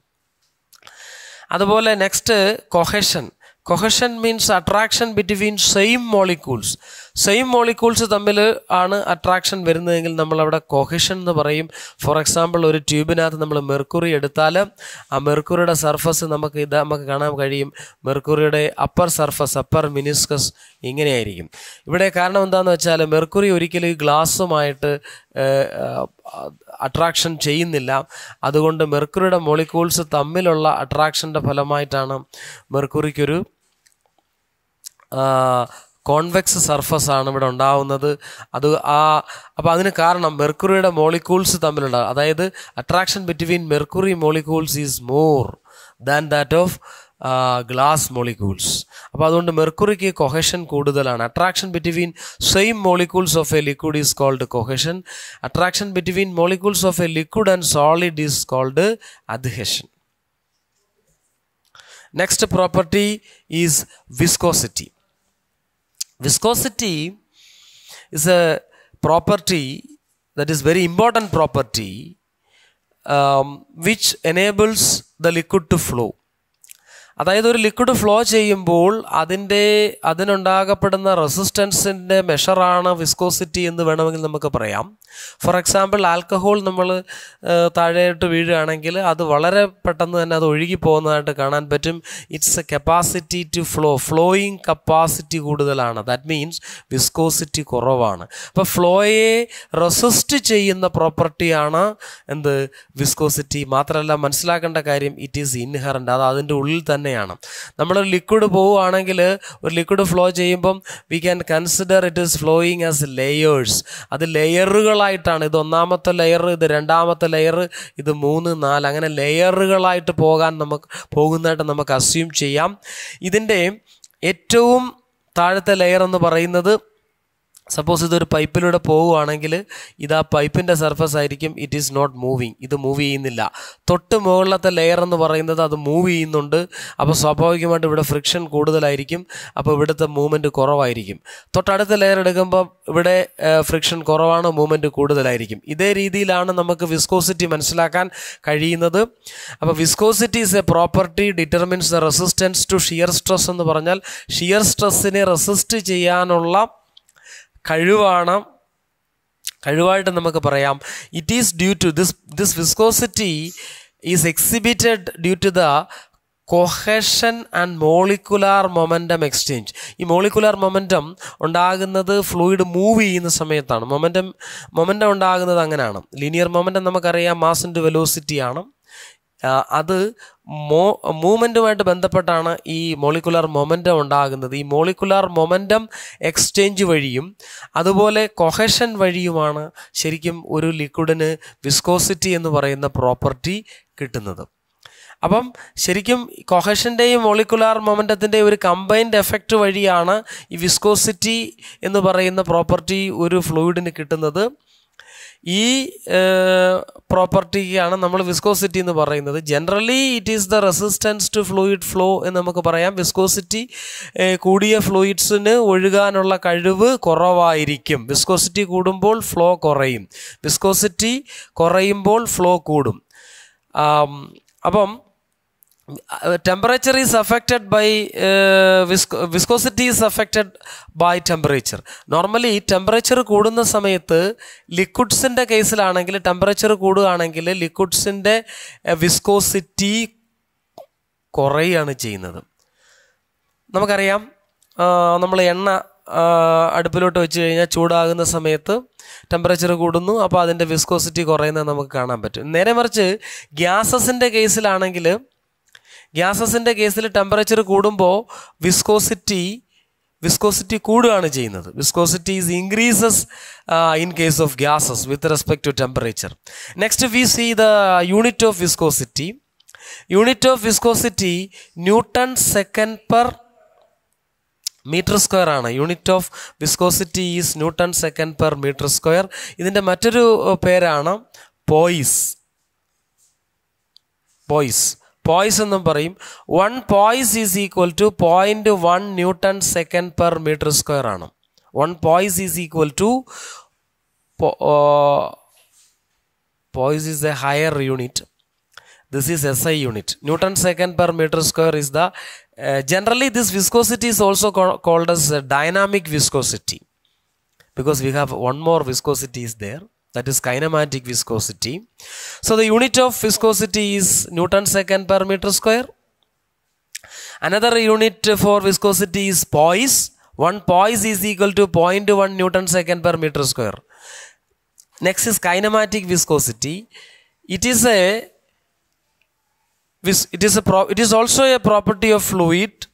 അതുപോലെ next cohesion cohesion means attraction between same molecules same molecules തമ്മിൽ ആണ് അട്രാക്ഷൻ വരുന്നതെങ്കിൽ നമ്മളവിടെ കൊഹിഷൻ എന്ന് പറയും. ഫോർ എക്സാമ്പിൾ ഒരു ട്യൂബിനകത്ത് നമ്മൾ മെർക്കുറി എടുത്താൽ ആ മെർക്കുറിയുടെ സർഫസ് നമുക്ക് ഇത് നമുക്ക് കാണാൻ കഴിയും. മെർക്കുറിയുടെ അപ്പർ സർഫസ് അപ്പർ മിനിസ്കസ് ഇങ്ങനെയായിരിക്കും. ഇവിടെ കാരണം എന്താണെന്ന് വെച്ചാൽ മെർക്കുറി ഒരിക്കലും ഈ ഗ്ലാസ്സുമായിട്ട് അട്രാക്ഷൻ ചെയ്യുന്നില്ല. അതുകൊണ്ട് മെർക്കുറിയുടെ മോളിക്യൂൾസ് തമ്മിലുള്ള അട്രാക്ഷന്റെ ഫലമായിട്ടാണ് മെർക്കുറിക്കൊരു കോൺവെക്സ് സർഫസ് ആണ് ഇവിടെ ഉണ്ടാവുന്നത്. അത് ആ അപ്പോൾ അതിന് കാരണം മെർക്കുറിയുടെ മോളിക്യൂൾസ് തമ്മിലുള്ള അതായത് attraction between mercury molecules is more than that of glass molecules അപ്പോൾ അതുകൊണ്ട് മെർക്കുറിക്ക് കൊഹഷൻ കൂടുതലാണ്. Attraction between same molecules of a liquid is called cohesion. Attraction between molecules of a liquid and solid is called adhesion next property is viscosity. Viscosity is a property that is very important property um, which enables the liquid to flow അതായത് ഒരു liquid flow ചെയ്യുമ്പോൾ അതിന്റെ അതിനുണ്ടാകപ്പെടുന്ന റെസിസ്റ്റൻസിന്റെ മെഷറാണ് viscosity എന്ന് വേണമെങ്കിൽ നമുക്ക് പറയാം. For example alcohol നമ്മൾ താഴെയിട്ട് വീഴുകയാണെങ്കിൽ അത് വളരെ പെട്ടെന്ന് തന്നെ അത് ഒഴുകി പോകുന്നതായിട്ട് കാണാൻ പറ്റും. It's a capacity to flow flowing capacity കൂടുതലാണ്. ദാറ്റ് മീൻസ് വിസ്കോസിറ്റി കുറവാണ്. അപ്പോൾ ഫ്ലോയെ റെസിസ്റ്റ് ചെയ്യുന്ന പ്രോപ്പർട്ടിയാണ് എന്ത്? വിസ്കോസിറ്റി മാത്രമല്ല മനസ്സിലാക്കേണ്ട കാര്യം ഇറ്റ് ഈസ് ഇൻഹറന്റ് അത് അതിന്റെ ഉള്ളിൽ തന്നെയാണ്. നമ്മൾ ലിക്വിഡ് പോവുകയാണെങ്കിൽ ഒരു ലിക്വിഡ് ഫ്ലോ ചെയ്യുമ്പം we can consider it is flowing as layers അത് ലെയറുകളായിട്ടാണ് ഇത് ഒന്നാമത്തെ ലെയർ ഇത് രണ്ടാമത്തെ ലെയർ ഇത് മൂന്ന് നാല് അങ്ങനെ ലെയറുകളായിട്ട് പോകാൻ നമുക്ക് പോകുന്നതായിട്ട് നമുക്ക് അസ്യൂം ചെയ്യാം. ഇതിന്റെ ഏറ്റവും താഴത്തെ ലെയർ എന്ന് പറയുന്നത് സപ്പോസ് ഇതൊരു പൈപ്പിലൂടെ പോവുകയാണെങ്കിൽ ഇത് ആ പൈപ്പിന്റെ സർഫസ് ആയിരിക്കും ഇറ്റ് ഈസ് നോട്ട് മൂവിങ് ഇത് മൂവ് ചെയ്യുന്നില്ല. തൊട്ട് മുകളിലത്തെ ലെയർ എന്ന് പറയുന്നത് അത് മൂവ് ചെയ്യുന്നുണ്ട്. അപ്പോൾ സ്വാഭാവികമായിട്ട് ഇവിടെ ഫ്രിക്ഷൻ കൂടുതലായിരിക്കും. അപ്പോൾ ഇവിടുത്തെ മൂവ്മെന്റ് കുറവായിരിക്കും. തൊട്ടടുത്ത ലെയർ എടുക്കുമ്പോൾ ഇവിടെ ഫ്രിക്ഷൻ കുറവാണ് മൂവ്മെന്റ് കൂടുതലായിരിക്കും. ഇതേ രീതിയിലാണ് നമുക്ക് വിസ്കോസിറ്റി മനസ്സിലാക്കാൻ കഴിയുന്നത്. അപ്പോൾ viscosity is a property determines the resistance to shear stress എന്ന് പറഞ്ഞാൽ ഷിയർ സ്ട്രെസ്സിനെ റെസിസ്റ്റ് ചെയ്യാനുള്ള കഴിവാണ്. കഴിവായിട്ട് നമുക്ക് പറയാം. It is due to this this viscosity is exhibited due to the cohesion and molecular momentum exchange ഈ മോളിക്കുലാർ മൊമെന്റം ഉണ്ടാകുന്നത് fluid move ചെയ്യുന്ന സമയത്താണ്. മൊമെന്റം മൊമെന്റം ഉണ്ടാകുന്നത് അങ്ങനെയാണ്. ലീനിയർ മൊമെന്റം നമുക്കറിയാം. മാസ് ഇന്റു വെലോസിറ്റി ആണ്. അത് മോ മൂവ്മെന്റുമായിട്ട് ബന്ധപ്പെട്ടാണ് ഈ മോളിക്കുലാർ മൊമെന്റം ഉണ്ടാകുന്നത്. ഈ മോളിക്കുലാർ മൊമെന്റം എക്സ്ചേഞ്ച് വഴിയും അതുപോലെ കൊഹഷൻ വഴിയുമാണ് ശരിക്കും ഒരു ലിക്വിഡിന് വിസ്കോസിറ്റി എന്ന് പറയുന്ന പ്രോപ്പർട്ടി കിട്ടുന്നത്. അപ്പം ശരിക്കും കൊഹഷന്റെയും മോളിക്കുലാർ മൊമെന്റത്തിന്റെയും ഒരു കമ്പൈൻഡ് എഫക്റ്റ് വഴിയാണ് ഈ വിസ്കോസിറ്റി എന്ന് പറയുന്ന പ്രോപ്പർട്ടി ഒരു ഫ്ലൂയിഡിന് കിട്ടുന്നത്. ഈ പ്രോപ്പർട്ടിക്കാണ് നമ്മൾ വിസ്കോസിറ്റി എന്ന് പറയുന്നത്. Generally it is the resistance to fluid flow എന്ന് നമുക്ക് പറയാം. വിസ്കോസിറ്റി കൂടിയ ഫ്ലൂയിഡ്സിന് ഒഴുകാനുള്ള കഴിവ് കുറവായിരിക്കും. വിസ്കോസിറ്റി കൂടുമ്പോൾ ഫ്ലോ കുറയും. വിസ്കോസിറ്റി കുറയുമ്പോൾ ഫ്ലോ കൂടും. അപ്പം temperature is affected by viscosity is affected by temperature normally temperature കൂടുന്ന സമയത്ത് ലിക്വിഡ്സിന്റെ കേസിലാണെങ്കിൽ ടെമ്പറേച്ചർ കൂടുകയാണെങ്കിൽ ലിക്വിഡ്സിന്റെ വിസ്കോസിറ്റി കുറയുകയാണ് ചെയ്യുന്നത്. നമുക്കറിയാം നമ്മൾ എണ്ണ അടുപ്പിലോട്ട് വെച്ച് കഴിഞ്ഞാൽ ചൂടാകുന്ന സമയത്ത് ടെമ്പറേച്ചർ കൂടുന്നു അപ്പോൾ അതിന്റെ വിസ്കോസിറ്റി കുറയുന്നത് നമുക്ക് കാണാൻ പറ്റും. നേരെ മറിച്ച് ഗ്യാസസിന്റെ കേസിലാണെങ്കിൽ ഗ്യാസസിന്റെ കേസിൽ ടെമ്പറേച്ചർ കൂടുമ്പോൾ വിസ്കോസിറ്റി വിസ്കോസിറ്റി കൂടുകയാണ് ചെയ്യുന്നത്. Viscosity is increases in case of gases with respect to temperature next we see the unit of viscosity unit of viscosity newton second per metre square ആണ്. Unit of viscosity is newton second per metre square ഇതിന്റെ മറ്റൊരു പേരാണ് poise. Poise. Poisson എന്നും പറയും one poise is equal to point one newton second per metre square ആണ് one poise is equal to poise is a higher unit this is SI unit. Newton second per meter square is the uh, generally this viscosity is also ca- called as uh, dynamic viscosity. because we have one more viscosity is there that is kinematic viscosity. So the unit of viscosity is newton second per meter square. Another unit for viscosity is poise. One poise is equal to 0.1 newton second per meter square. Next is kinematic viscosity. It is a it is a pro- it is also a property of fluid.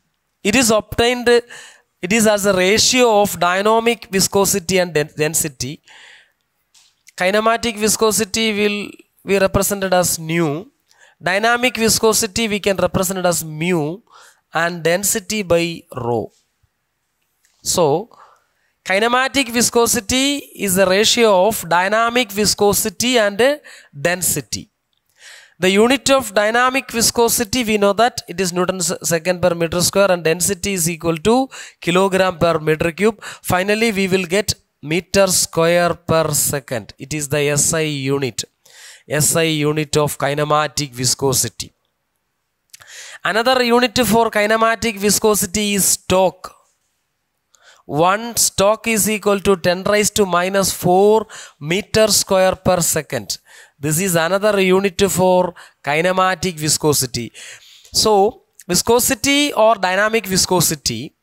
It is obtained it is as a ratio of dynamic viscosity and density kinematic viscosity will be represented as nu. Dynamic viscosity we can represent it as mu and density by rho. So kinematic viscosity is the ratio of dynamic viscosity and density. The unit of dynamic viscosity we know that it is newton second per meter square and density is equal to kilogram per meter cube. Finally we will get meter square per second. It is the SI unit. SI unit of kinematic viscosity. Another unit for kinematic viscosity is stoke one stock is equal to 10 raised to minus 4 meter square per second. This is another unit for kinematic viscosity. So viscosity or dynamic viscosity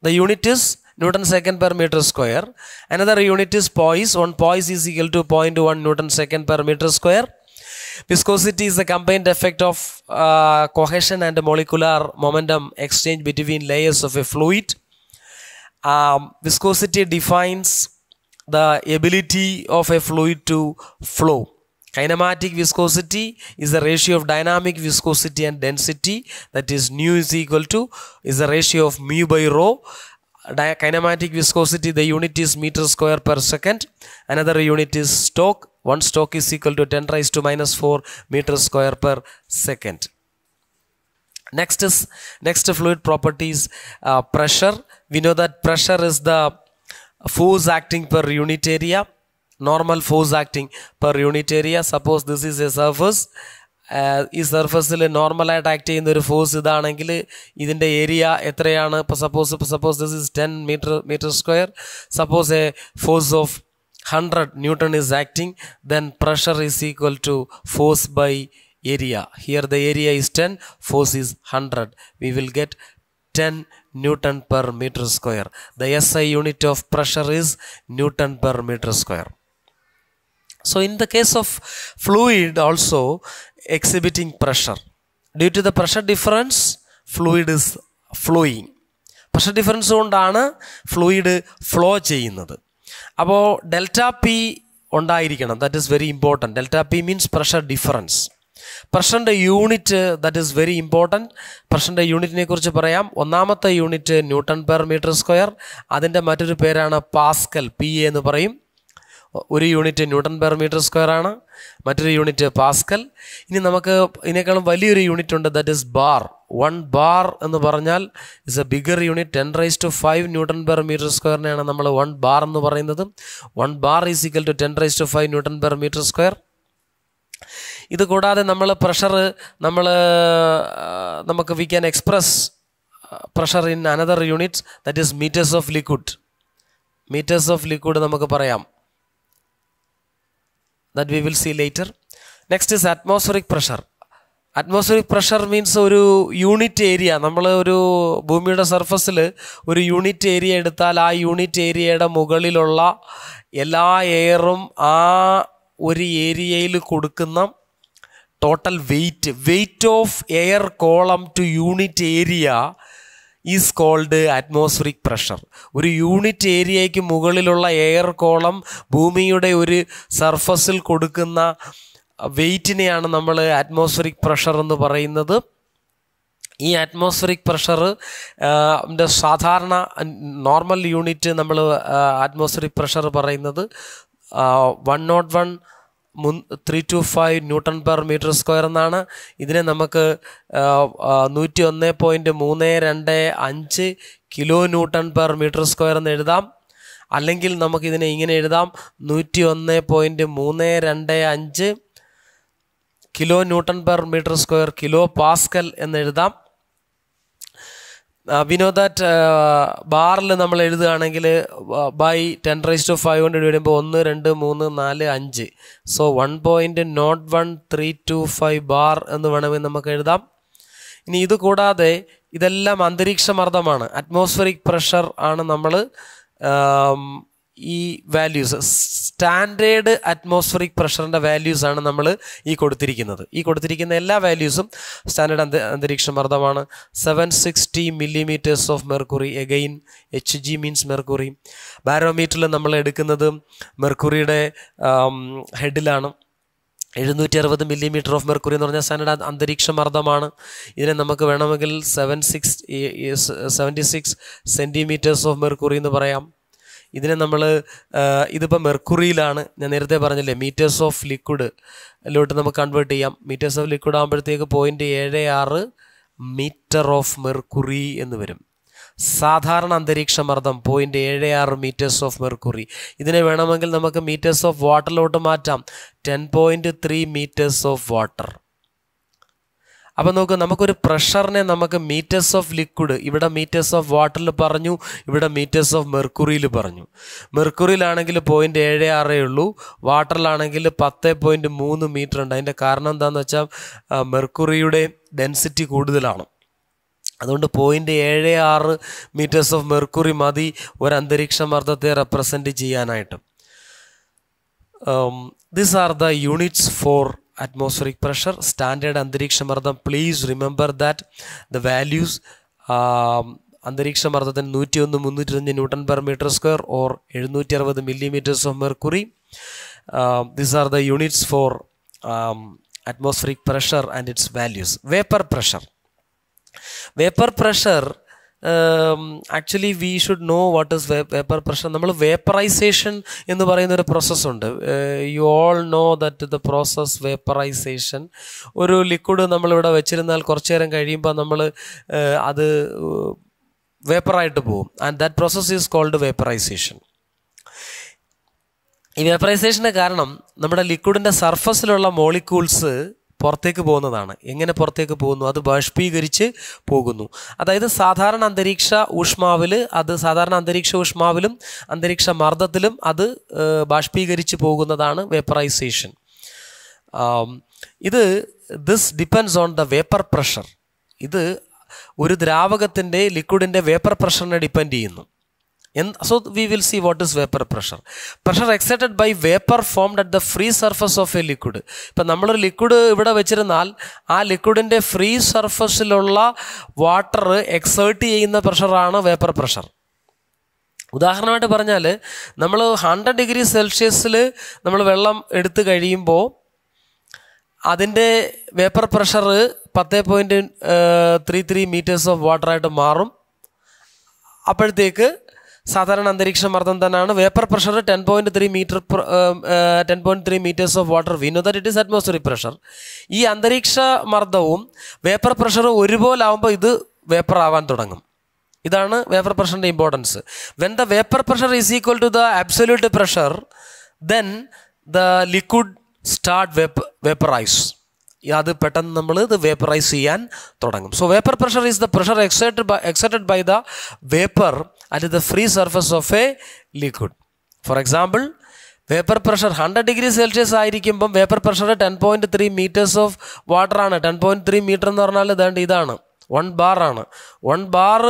the unit is newton second per meter square. Another unit is poise one poise is equal to 0.1 newton second per meter square. Viscosity is the combined effect of uh, cohesion and molecular momentum exchange between layers of a fluid. Um, viscosity defines the ability of a fluid to flow. Kinematic viscosity is the ratio of dynamic viscosity and density. That is nu is equal to is the ratio of mu by rho kinematic viscosity the unit is meter square per second. Another unit is stoke. One stoke is equal to 10 raised to minus 4 meter square per second. Next is next fluid properties uh, pressure. We know that pressure is the force acting per unit area normal force acting per unit area. Suppose this is a surface ഈ സർഫസിൽ നോർമലായിട്ട് act ചെയ്യുന്ന ഒരു force ഇതാണെങ്കിൽ ഇതിന്റെ area എത്രയാണ്? ഇപ്പോൾ suppose ഇപ്പോൾ suppose this is ten metre metre square suppose a force of hundred newton is acting then pressure is equal to force by area here the area is ten force is hundred we will get ten newton per metre square the S I unit of pressure is newton per metre square so in the case of fluid also exhibiting pressure due to the pressure difference fluid is flowing pressure difference കൊണ്ടാണ് fluid flow ചെയ്യുന്നത്. അപ്പോൾ delta P ഉണ്ടായിരിക്കണം. That is very important delta P means pressure difference പ്രഷറിന്റെ unit that is very important പ്രഷറിന്റെ യൂണിറ്റിനെ കുറിച്ച് പറയാം. ഒന്നാമത്തെ unit newton per metre square അതിന്റെ മറ്റൊരു പേരാണ് പാസ്കൽ പി എന്ന് പറയും. ഒരു unit newton per metre square ആണ് മറ്റൊരു യൂണിറ്റ് പാസ്കൽ. ഇനി നമുക്ക് ഇതിനേക്കാളും വലിയൊരു യൂണിറ്റ് ഉണ്ട് that is bar. One bar എന്ന് പറഞ്ഞാൽ is a bigger unit ten raise to five newton per metre സ്ക്വയറിനെയാണ് നമ്മൾ വൺ ബാർ എന്ന് പറയുന്നത്. One bar is equal to ten raise to five newton per metre square. ഇത് കൂടാതെ നമ്മൾ pressure നമ്മൾ നമുക്ക് we can express pressure in another units that is metres of liquid metres of liquid നമുക്ക് പറയാം. That we will see later. Next is atmospheric pressure atmospheric pressure means ഒരു unit area നമ്മൾ ഒരു ഭൂമിയുടെ സർഫസിൽ ഒരു യൂണിറ്റ് ഏരിയ എടുത്താൽ ആ യൂണിറ്റ് ഏരിയയുടെ മുകളിലുള്ള എല്ലാ എയറും ആ ഒരു ഏരിയയിൽ കൊടുക്കുന്ന total weight weight of air column to unit area is called atmospheric pressure ഒരു യൂണിറ്റ് ഏരിയയ്ക്ക് മുകളിലുള്ള എയർ കോളം ഭൂമിയുടെ ഒരു സർഫസിൽ കൊടുക്കുന്ന വെയിറ്റിനെയാണ് നമ്മൾ അറ്റ്മോസ്ഫിറിക് പ്രഷർ എന്ന് പറയുന്നത്. ഈ അറ്റ്മോസ്ഫിറിക് പ്രഷർ സാധാരണ നോർമൽ യൂണിറ്റ് നമ്മൾ അറ്റ്മോസ്ഫിറിക് പ്രഷർ പറയുന്നത് one not one three two five newton per metre square എന്നാണ്. ഇതിനെ നമുക്ക് നൂറ്റി ഒന്ന് പോയിന്റ് മൂന്ന് രണ്ട് അഞ്ച് kilo newton per metre square എന്ന് എഴുതാം. അല്ലെങ്കിൽ നമുക്കിതിനെ ഇങ്ങനെ എഴുതാം. നൂറ്റി ഒന്ന് പോയിന്റ് മൂന്ന് രണ്ട് അഞ്ച് kilo newton per metre square kilo pascal എന്ന് എഴുതാം. വി നോ ദാറ്റ് ബാറിൽ നമ്മൾ എഴുതുകയാണെങ്കിൽ by ten raise to five hundred വരുമ്പോൾ ഒന്ന് രണ്ട് മൂന്ന് നാല് അഞ്ച്. So one point not one three two five bar എന്ന് വേണമെങ്കിൽ നമുക്ക് എഴുതാം. ഇനി ഇത് കൂടാതെ ഇതെല്ലാം അന്തരീക്ഷ മർദ്ദമാണ്. അറ്റ്മോസ്ഫറിക് പ്രഷർ ആണ് നമ്മൾ ഈ വാല്യൂസ് സ്റ്റാൻഡേർഡ് അറ്റ്മോസ്ഫറിക് പ്രഷറിന്റെ വാല്യൂസ് ആണ് നമ്മൾ ഈ കൊടുത്തിരിക്കുന്നത്. ഈ കൊടുത്തിരിക്കുന്ന എല്ലാ വാല്യൂസും സ്റ്റാൻഡേർഡ് അന്ത അന്തരീക്ഷ മർദ്ദമാണ്. Seven sixty millimetres of mercury again H G means mercury ബാരോമീറ്ററിൽ നമ്മൾ എടുക്കുന്നത് മെർക്കുറിയുടെ ഹെഡിലാണ് എഴുന്നൂറ്റി അറുപത് മില്ലിമീറ്റർ ഓഫ് മെർക്കുറി എന്ന് പറഞ്ഞാൽ സ്റ്റാൻഡേർഡ് അന്തരീക്ഷ മർദ്ദമാണ്. ഇതിനെ നമുക്ക് വേണമെങ്കിൽ seven six seventy six centimetres of mercury എന്ന് പറയാം. ഇതിനെ നമ്മൾ ഇതിപ്പോൾ മെർക്കുറിയിലാണ്. ഞാൻ നേരത്തെ പറഞ്ഞില്ലേ മീറ്റേഴ്സ് ഓഫ് ലിക്വിഡ് ലോട്ട് നമുക്ക് കൺവേർട്ട് ചെയ്യാം. മീറ്റേഴ്സ് ഓഫ് ലിക്വിഡ് ആകുമ്പോഴത്തേക്ക് പോയിന്റ് ഏഴ് ആറ് മീറ്റർ ഓഫ് മെർക്കുറി എന്ന് വരും. സാധാരണ അന്തരീക്ഷ മർദ്ദം പോയിന്റ് ഏഴ് ആറ് മീറ്റേഴ്സ് ഓഫ് മെർക്കുറി ഇതിനെ വേണമെങ്കിൽ നമുക്ക് മീറ്റേഴ്സ് ഓഫ് വാട്ടറിലോട്ട് മാറ്റാം. Ten point three metres of water അപ്പോൾ നോക്ക് നമുക്കൊരു പ്രഷറിനെ നമുക്ക് മീറ്റേഴ്സ് ഓഫ് ലിക്വിഡ് ഇവിടെ മീറ്റേഴ്സ് ഓഫ് വാട്ടറിൽ പറഞ്ഞു ഇവിടെ മീറ്റേഴ്സ് ഓഫ് മെർക്കുറിയിൽ പറഞ്ഞു. മെർക്കുറിയിലാണെങ്കിൽ പോയിന്റ് ഏഴ് ആറേ ഉള്ളൂ വാട്ടറിലാണെങ്കിൽ പത്ത് പോയിന്റ് മൂന്ന് മീറ്റർ ഉണ്ട്. അതിന്റെ കാരണം എന്താണെന്ന് വെച്ചാൽ മെർക്കുറിയുടെ ഡെൻസിറ്റി കൂടുതലാണ്. അതുകൊണ്ട് പോയിന്റ് ഏഴ് ആറ് മീറ്റേഴ്സ് ഓഫ് മെർക്കുറി മതി ഒരു അന്തരീക്ഷ മർദ്ദത്തെ റെപ്രസെന്റ് ചെയ്യാനായിട്ട്. This are the units for atmospheric pressure standard അന്തരീക്ഷ മർദ്ദം please remember that the values അന്തരീക്ഷ മർദ്ദത്തിന് നൂറ്റി ഒന്ന് മുന്നൂറ്റി അഞ്ച് newton per metre square or എഴുന്നൂറ്റി അറുപത് millimetres of mercury these are the units for atmospheric pressure and its values vapour pressure vapour pressure actually we should know what is vapour pressure നമ്മൾ vaporisation എന്ന് പറയുന്ന ഒരു പ്രോസസ്സുണ്ട് you all know that the process vaporisation ഒരു liquid നമ്മളിവിടെ വെച്ചിരുന്നാൽ കുറച്ചു നേരം കഴിയുമ്പോൾ നമ്മൾ അത് വേപ്പറായിട്ട് പോകും. And that process is called vaporisation ഈ വേപ്പറൈസേഷന്റെ കാരണം നമ്മുടെ ലിക്വിഡിന്റെ സർഫസിലുള്ള മോളിക്യൂൾസ് പുറത്തേക്ക് പോകുന്നതാണ്. എങ്ങനെ പുറത്തേക്ക് പോകുന്നു? അത് ബാഷ്പീകരിച്ച് പോകുന്നു. അതായത് സാധാരണ അന്തരീക്ഷ ഊഷ്മാവിൽ അത് സാധാരണ അന്തരീക്ഷ ഊഷ്മാവിലും അന്തരീക്ഷ മർദ്ദത്തിലും അത് ബാഷ്പീകരിച്ച് പോകുന്നതാണ് വേപ്പറൈസേഷൻ ഇത് this depends on the vapour pressure ഇത് ഒരു ദ്രാവകത്തിന്റെ ലിക്വിഡിന്റെ വേപ്പർ പ്രഷറിനെ ഡിപ്പെൻഡ് ചെയ്യുന്നു. So we will see what is vapour pressure pressure excited by vapour formed at the free surface of a liquid ഇപ്പം നമ്മളൊരു ലിക്വിഡ് ഇവിടെ വെച്ചിരുന്നാൽ ആ ലിക്വിഡിന്റെ ഫ്രീ സർഫസിലുള്ള വാട്ടർ എക്സേർട്ട് ചെയ്യുന്ന പ്രഷറാണ് വേപ്പർ പ്രഷർ ഉദാഹരണമായിട്ട് പറഞ്ഞാൽ നമ്മൾ ഹൺഡ്രഡ് ഡിഗ്രി സെൽഷ്യസിൽ നമ്മൾ വെള്ളം എടുത്തു കഴിയുമ്പോൾ അതിന്റെ വേപ്പർ പ്രഷർ പത്ത് point three three metres of വാട്ടറായിട്ട് മാറും. അപ്പോഴത്തേക്ക് സാധാരണ അന്തരീക്ഷ മർദ്ദം തന്നെയാണ്. Vapour pressure ten point three metre ten point three metres of water we know that it is atmospheric pressure ഈ അന്തരീക്ഷ മർദ്ദവും വേപ്പർ പ്രഷറും ഒരുപോലെ ആകുമ്പോൾ ഇത് വേപ്പർ ആവാൻ തുടങ്ങും. ഇതാണ് vapour പ്രഷറിന്റെ importance when the vapour pressure is equal to the absolute pressure then the liquid start vape vaporise അത് പെട്ടെന്ന് നമ്മൾ ഇത് വേപ്പറൈസ് ചെയ്യാൻ തുടങ്ങും. So vapour pressure is the pressure excited by excited by the vapour at the free surface of a liquid for example vapour pressure hundred degree Celsius ആയിരിക്കുമ്പം vapour pressure ten point three metres of water ആണ്. Ten point three metre എന്ന് പറഞ്ഞാൽ ഇതാണ്ട് ഇതാണ്. One ആണ്. One bar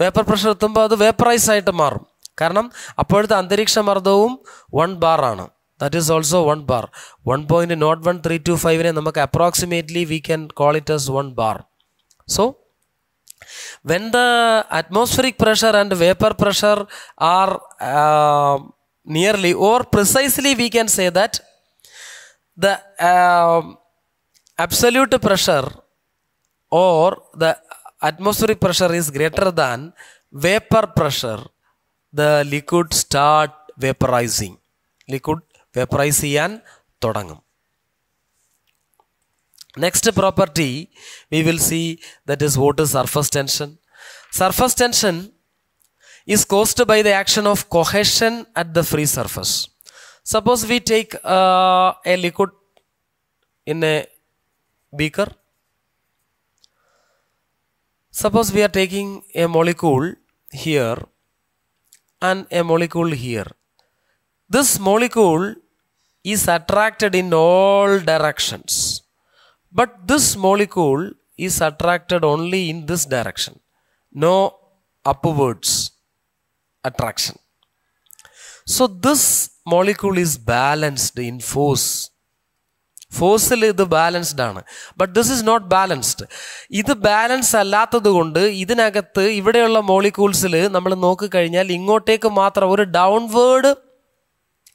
vapour pressure എത്തുമ്പോൾ അത് vaporise ആയിട്ട് മാറും. കാരണം അപ്പോഴത്തെ അന്തരീക്ഷ മർദ്ദവും one bar that is also 1 bar. 1.01325 ne namak approximately we can call it as 1 bar. So when the atmospheric pressure and vapor pressure are uh, nearly or precisely we can say that the uh, absolute pressure or the atmospheric pressure is greater than vapor pressure the liquid start vaporizing. Liquid vaporize ചെയ്യാൻ തുടങ്ങും Next property we will see that is what is surface tension. Surface tension is caused by the action of cohesion at the free surface. Suppose we take uh, a liquid in a beaker. suppose we are taking a molecule here and a molecule here this molecule is attracted in all directions but this molecule is attracted only in this direction no upwards attraction so this molecule is balanced in force ഫോഴ്സിൽ ഇത് balanced ആണ് but this is not balanced ഇത് balance അല്ലാത്തത് കൊണ്ട് ഇതിനകത്ത് ഇവിടെയുള്ള മോളിക്യൂൾസിൽ നമ്മൾ നോക്കിക്കഴിഞ്ഞാൽ ഇങ്ങോട്ടേക്ക് മാത്രം ഒരു ഡൗൺവേർഡ്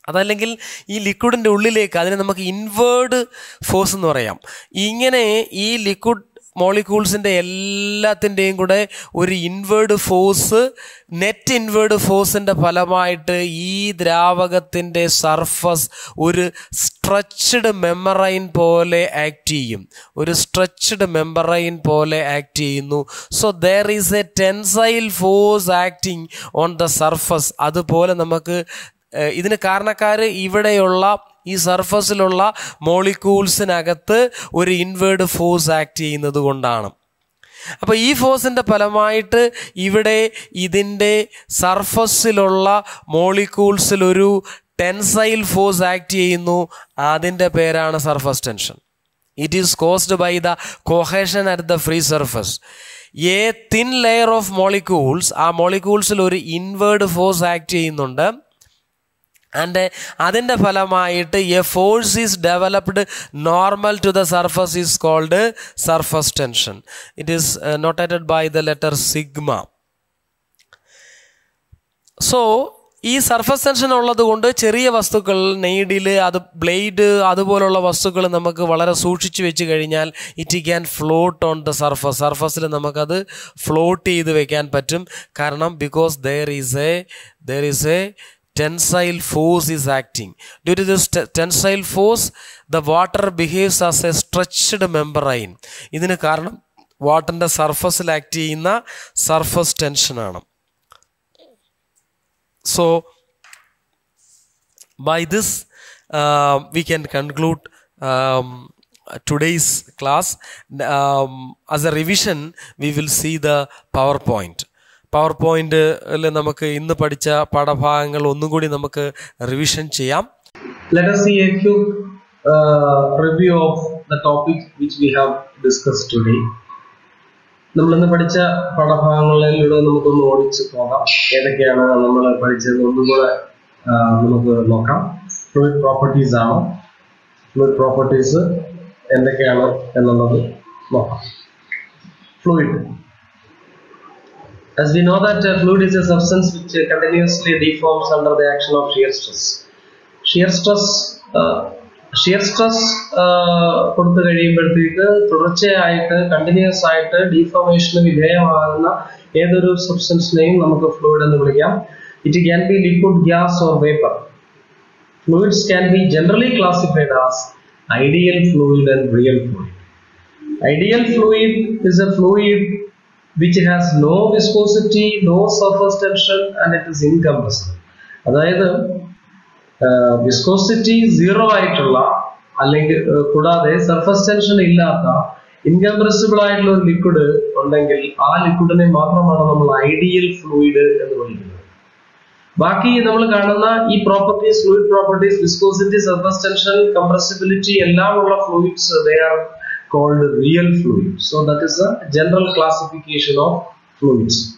അതല്ലെങ്കിൽ ഈ ലിക്വിഡിന്റെ ഉള്ളിലേക്ക് അതിനെ നമുക്ക് ഇൻവേർഡ് ഫോഴ്സ് എന്ന് പറയാം. ഇങ്ങനെ ഈ ലിക്വിഡ് മോളിക്യൂൾസിന്റെ എല്ലാത്തിന്റെയും കൂടെ ഒരു ഇൻവേർഡ് ഫോഴ്സ് നെറ്റ് ഇൻവേർഡ് ഫോഴ്സിന്റെ ഫലമായിട്ട് ഈ ദ്രാവകത്തിന്റെ സർഫസ് ഒരു സ്ട്രെച്ച്ഡ് മെമ്മറൈൻ പോലെ ആക്ട് ചെയ്യും. ഒരു സ്ട്രെച്ച്ഡ് മെമ്മറൈൻ പോലെ ആക്ട് ചെയ്യുന്നു. So there is a tensile force acting on the surface അതുപോലെ നമുക്ക് ഇതിന് കാരണക്കാർ ഇവിടെയുള്ള ഈ സർഫസിലുള്ള മോളിക്യൂൾസിനകത്ത് ഒരു ഇൻവേർഡ് ഫോഴ്സ് ആക്ട് ചെയ്യുന്നത് കൊണ്ടാണ്. അപ്പോൾ ഈ ഫോഴ്സിന്റെ ഫലമായിട്ട് ഇവിടെ ഇതിന്റെ സർഫസിലുള്ള മോളിക്യൂൾസിലൊരു ടെൻസൈൽ ഫോഴ്സ് ആക്ട് ചെയ്യുന്നു. അതിന്റെ പേരാണ് surface tension. It is caused by the cohesion at the free surface a thin layer of molecules ആ മോളിക്യൂൾസിൽ ഒരു ഇൻവേർഡ് ഫോഴ്സ് ആക്ട് ചെയ്യുന്നുണ്ട്. ആൻഡ് അതിന്റെ ഫലമായിട്ട് a force is developed normal to the surface is called surface tension it is notated by the letter sigma so ഈ surface tension ഉള്ളത് കൊണ്ട് ചെറിയ വസ്തുക്കൾ നെയ്ഡിൽ അത് ബ്ലേഡ് അതുപോലുള്ള വസ്തുക്കൾ നമുക്ക് വളരെ സൂക്ഷിച്ചു വെച്ച് കഴിഞ്ഞാൽ it can float on the surface സർഫസിൽ നമുക്കത് ഫ്ലോട്ട് ചെയ്ത് വെക്കാൻ പറ്റും. കാരണം because there is a there is a tensile force is acting. Due to this te- tensile force, the water behaves as a stretched membrane. ഇതിന് കാരണം വാട്ടറിൻ്റെ സർഫസിൽ ആക്ട് ചെയ്യുന്ന സർഫസ് ടെൻഷനാണ് so by this uh, we can conclude um, today's class um, as a revision we will see the powerpoint power പോയിന്റിൽ നമുക്ക് ഇന്ന് പഠിച്ച പാഠഭാഗങ്ങൾ ഒന്നും കൂടി നമുക്ക് റിവിഷൻ ചെയ്യാം. Uh, which we have discussed today. നമ്മൾ ഇന്ന് പഠിച്ച പാഠഭാഗങ്ങളിലൂടെ നമുക്കൊന്ന് ഓടിച്ച് പോകാം. ഏതൊക്കെയാണ് നമ്മൾ പഠിച്ചത്? ഒന്നും കൂടെ നമുക്ക് നോക്കാം. ഫ്ലൂയിഡ് പ്രോപ്പർട്ടീസ് ആണ്? ഫ്ലൂയിഡ് പ്രോപ്പർട്ടീസ് എന്തൊക്കെയാണ് എന്നുള്ളത് നോക്കാം. Fluid As we know that uh, fluid is a substance which uh, continuously deforms under the action of shear stress. Shear stress uh, shear stress കൊടുത്തു കഴിയുമ്പോഴത്തേക്ക് തുടർച്ചയായിട്ട് കണ്ടിന്യൂസ് ആയിട്ട് ഡീഫോമേഷന് വിധേയമാകുന്ന ഏതൊരു സബ്സ്റ്റൻസിനെയും നമുക്ക് ഫ്ലൂയിഡ് എന്ന് വിളിക്കാം. It can be liquid gas or vapour fluids can be generally classified as ideal fluid and real fluid ideal fluid is a fluid which has no viscosity, no surface tension and it is incompressible. അതായത് viscosity zero ആയിട്ടുള്ള അല്ലെങ്കിൽ കൂടാതെ surface tension ഇല്ലാത്ത incompressible ആയിട്ടുള്ള ഒരു liquid ഉണ്ടെങ്കിൽ ആ ലിക്വിഡിനെ മാത്രമാണ് നമ്മൾ ഐഡിയൽ ഫ്ലൂയിഡ് എന്ന് വിളിക്കുന്നത് ബാക്കി നമ്മൾ കാണുന്ന ഈ properties fluid properties viscosity surface tension compressibility എല്ലാം ഉള്ള fluids they are called real fluid. So that is a general classification of fluids.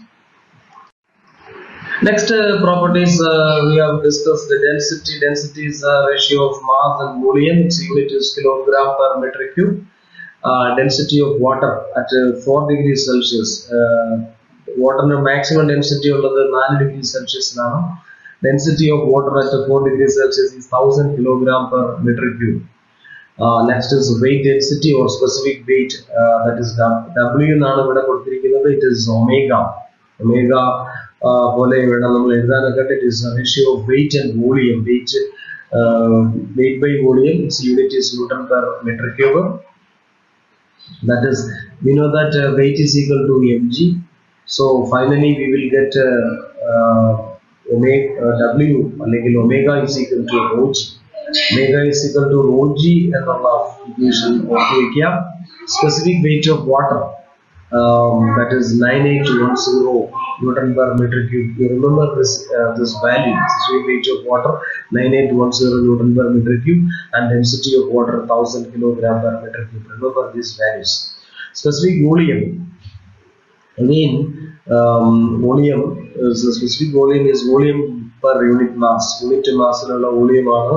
Next uh, properties uh, we have discussed the density. Density is a ratio of mass and volume. Its unit is kilogram per meter cube. Uh, density of water at uh, 4 degrees Celsius. Uh, വാട്ടറിന്റെ maximum density ഉള്ളത് നാല് degree സെൽഷ്യസിലാണ് density of water at four degree Celsius is thousand kilogram per metre cube Uh, next is weight density or specific weight uh, that is W എന്നാണ് ഇവിടെ കൊടുത്തിരിക്കുന്നത് it is omega omega പോലെ ഇവിടെ നമ്മൾ എഴുതാനൊക്കെ it is ratio of weight and volume weight weight by volume its unit is newton per metre cube that is we know that uh, weight is equal to mg so finally we will get uh, uh, omega uh, w അല്ലെങ്കിൽ omega is equal to rho g omega is equal to rho g എന്നുള്ള equation ഓർത്ത് വയ്ക്കുക specific weight of water um, that is 9810 Newton per meter cube. You remember this uh, this value, specific weight of water 9810 Newton per meter cube and density of water 1000 kilogram per meter cube. Remember these values. Specific volume again um, volume is the specific volume is volume per unit mass unit mass നുള്ള volume ആണ്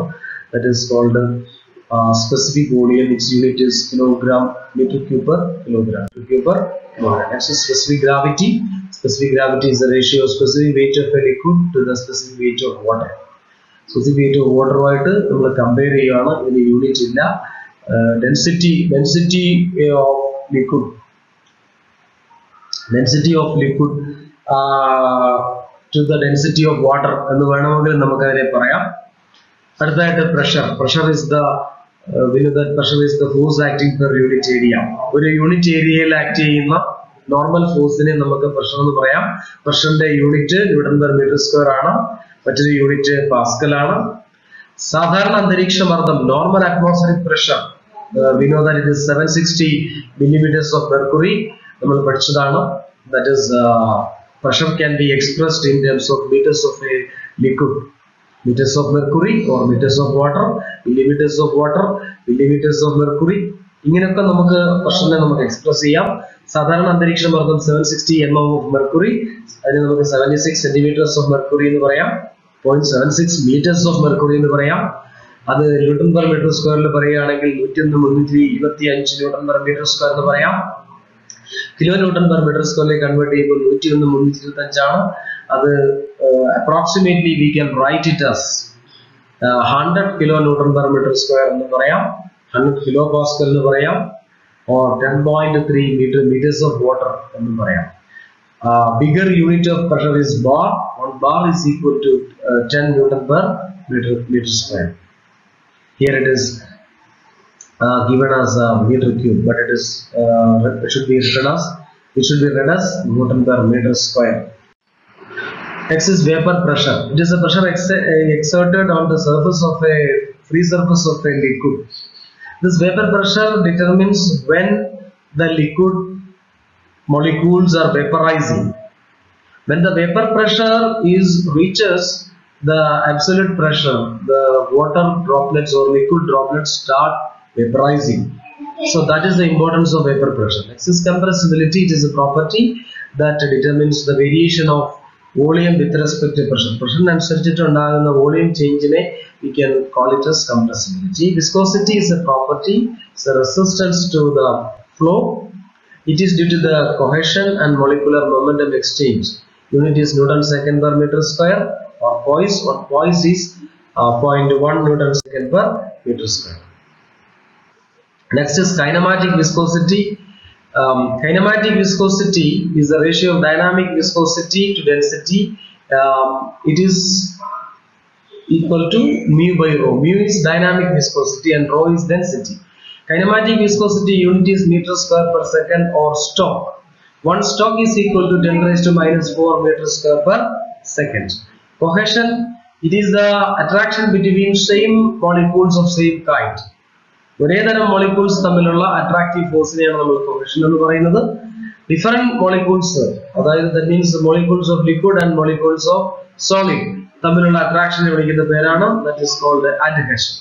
That is called uh, specific volume its unit is kilogram meter cube per kilogram meter cube per kilogram next is specific gravity specific gravity is the ratio of specific weight of a liquid to the specific weight of water specific weight of water right ആയിട്ട് നമ്മൾ compare ചെയ്യുകയാണ് ഇതിന് unit ഇല്ല density density of liquid density of liquid to the density of water എന്ന് വേണമെങ്കിൽ നമുക്ക് അതിനെ പറയാം അടുത്തതായിട്ട് pressure pressure is the pressure is the force acting per unit area ഒരു യൂണിറ്റ് ഏരിയയിൽ ആക്ട് ചെയ്യുന്ന നോർമൽ ഫോഴ്സിനെ നമുക്ക് പ്രഷർ എന്ന് പറയാം. പ്രഷറിന്റെ unit newton per metre square ആണ്. മറ്റൊരു യൂണിറ്റ് പാസ്കൽ ആണ്. സാധാരണ അന്തരീക്ഷ മർദ്ദം normal atmospheric pressure we know is seven sixty millimetres of mercury നമ്മൾ പഠിച്ചതാണ്. That is pressure can be expressed in terms of metres of a liquid meters of mercury or meters of water millimeters of water millimeters of mercury. ഇങ്ങനെയൊക്കെ നമുക്ക് പ്രശ്നം നമുക്ക് express ചെയ്യാം. സാധാരണ അന്തരീക്ഷ മർദ്ദം seven sixty M M of mercury അതിന് നമുക്ക് seventy six centimetres of mercury എന്ന് പറയാം. Point seven six metres of mercury എന്ന് പറയാം. അത് ന്യൂട്ടൺ പെർ മീറ്റർ സ്ക്വയറിൽ പറയുകയാണെങ്കിൽ നൂറ്റി ഒന്ന് മുന്നൂറ്റി ഇരുപത്തി അഞ്ച് ന്യൂട്ടൺ പെർ മീറ്റർ സ്ക്വയർ എന്ന് പറയാം. കിലോ ന്യൂട്ടൺ പെർ മീറ്റർ സ്ക്വയറിലേക്ക് കൺവേർട്ട് ചെയ്യുമ്പോൾ നൂറ്റി ഒന്ന് മുന്നൂറ്റി ഇരുപത്തി അഞ്ചാണ് അത് approximately we can write it as hundred kilo newton per metre square എന്ന് പറയാം. ഹൺഡ്രഡ് കിലോ പാസ്കൽ എന്ന് പറയാം. Or ten point three metre metres of water എന്ന് പറയാം. Bigger unit of pressure is bar one bar is equal to ten newton per metre metre square here it is uh, given as a meter cube, but it is uh, it should be written as it should be read as Newton per meter square. Next is vapor pressure. It is the pressure ex exerted on the surface of a free surface of a liquid. This vapor pressure determines when the liquid molecules are vaporizing. When the vapor pressure is reaches the absolute pressure, the water droplets or liquid droplets start vaporizing. So that is the importance of vapor pressure. Next is compressibility. It is a property that determines the variation of volume with respect to pressure. Pressure അനുസരിച്ചിട്ട് ഉണ്ടാകുന്ന volume ചേഞ്ചിനെ we can call it as compressibility. Viscosity is a property. It's a resistance to the flow. It is due to the cohesion and molecular momentum exchange. Unit is Newton second per meter square or poise. Or poise is uh, 0.1 Newton second per meter square. Next is kinematic viscosity. Um, kinematic viscosity is the ratio of dynamic viscosity to density. Um, it is equal to mu by rho. Mu is dynamic viscosity and rho is density. Kinematic viscosity unit is meter square per second or stock. One stock is equal to 10 raised to minus 4 meter square per second. Cohesion, it is the attraction between same molecules of same kind. ഒരേ തരം molecules തമ്മിലുള്ള attractive ഫോഴ്സിനെയാണ് നമ്മൾ profession എന്ന് പറയുന്നത്. Different molecules അതായത് that means molecules of liquid and molecules of solid തമ്മിലുള്ള അട്രാക്ഷനെ വിളിക്കുന്ന പേരാണ് that is called adhesion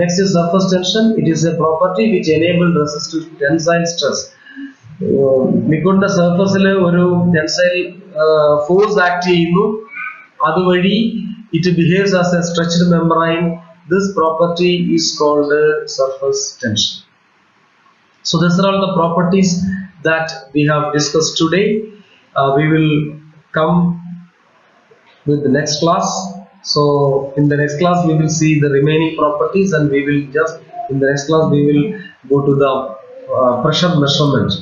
next is surface tension it is a property which enable resist tensile stress ലിക്വിഡിന്റെ സർഫസിൽ ഒരു ടെൻസൈൽ ഫോഴ്സ് ആക്ട് ചെയ്യുന്നു. അതുവഴി it behaves as a stretched membrane this property is called uh, surface tension. So these are all the properties that we have discussed today. Uh, we will come with the next class. So in the next class we will see the remaining properties and we will just in the next class we will go to the uh, pressure measurement.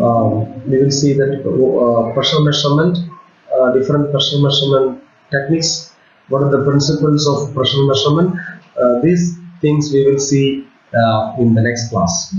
Um, we will see that uh, pressure measurement, uh, different pressure measurement techniques what are the principles of pressure measurement uh, these things we will see uh, in the next class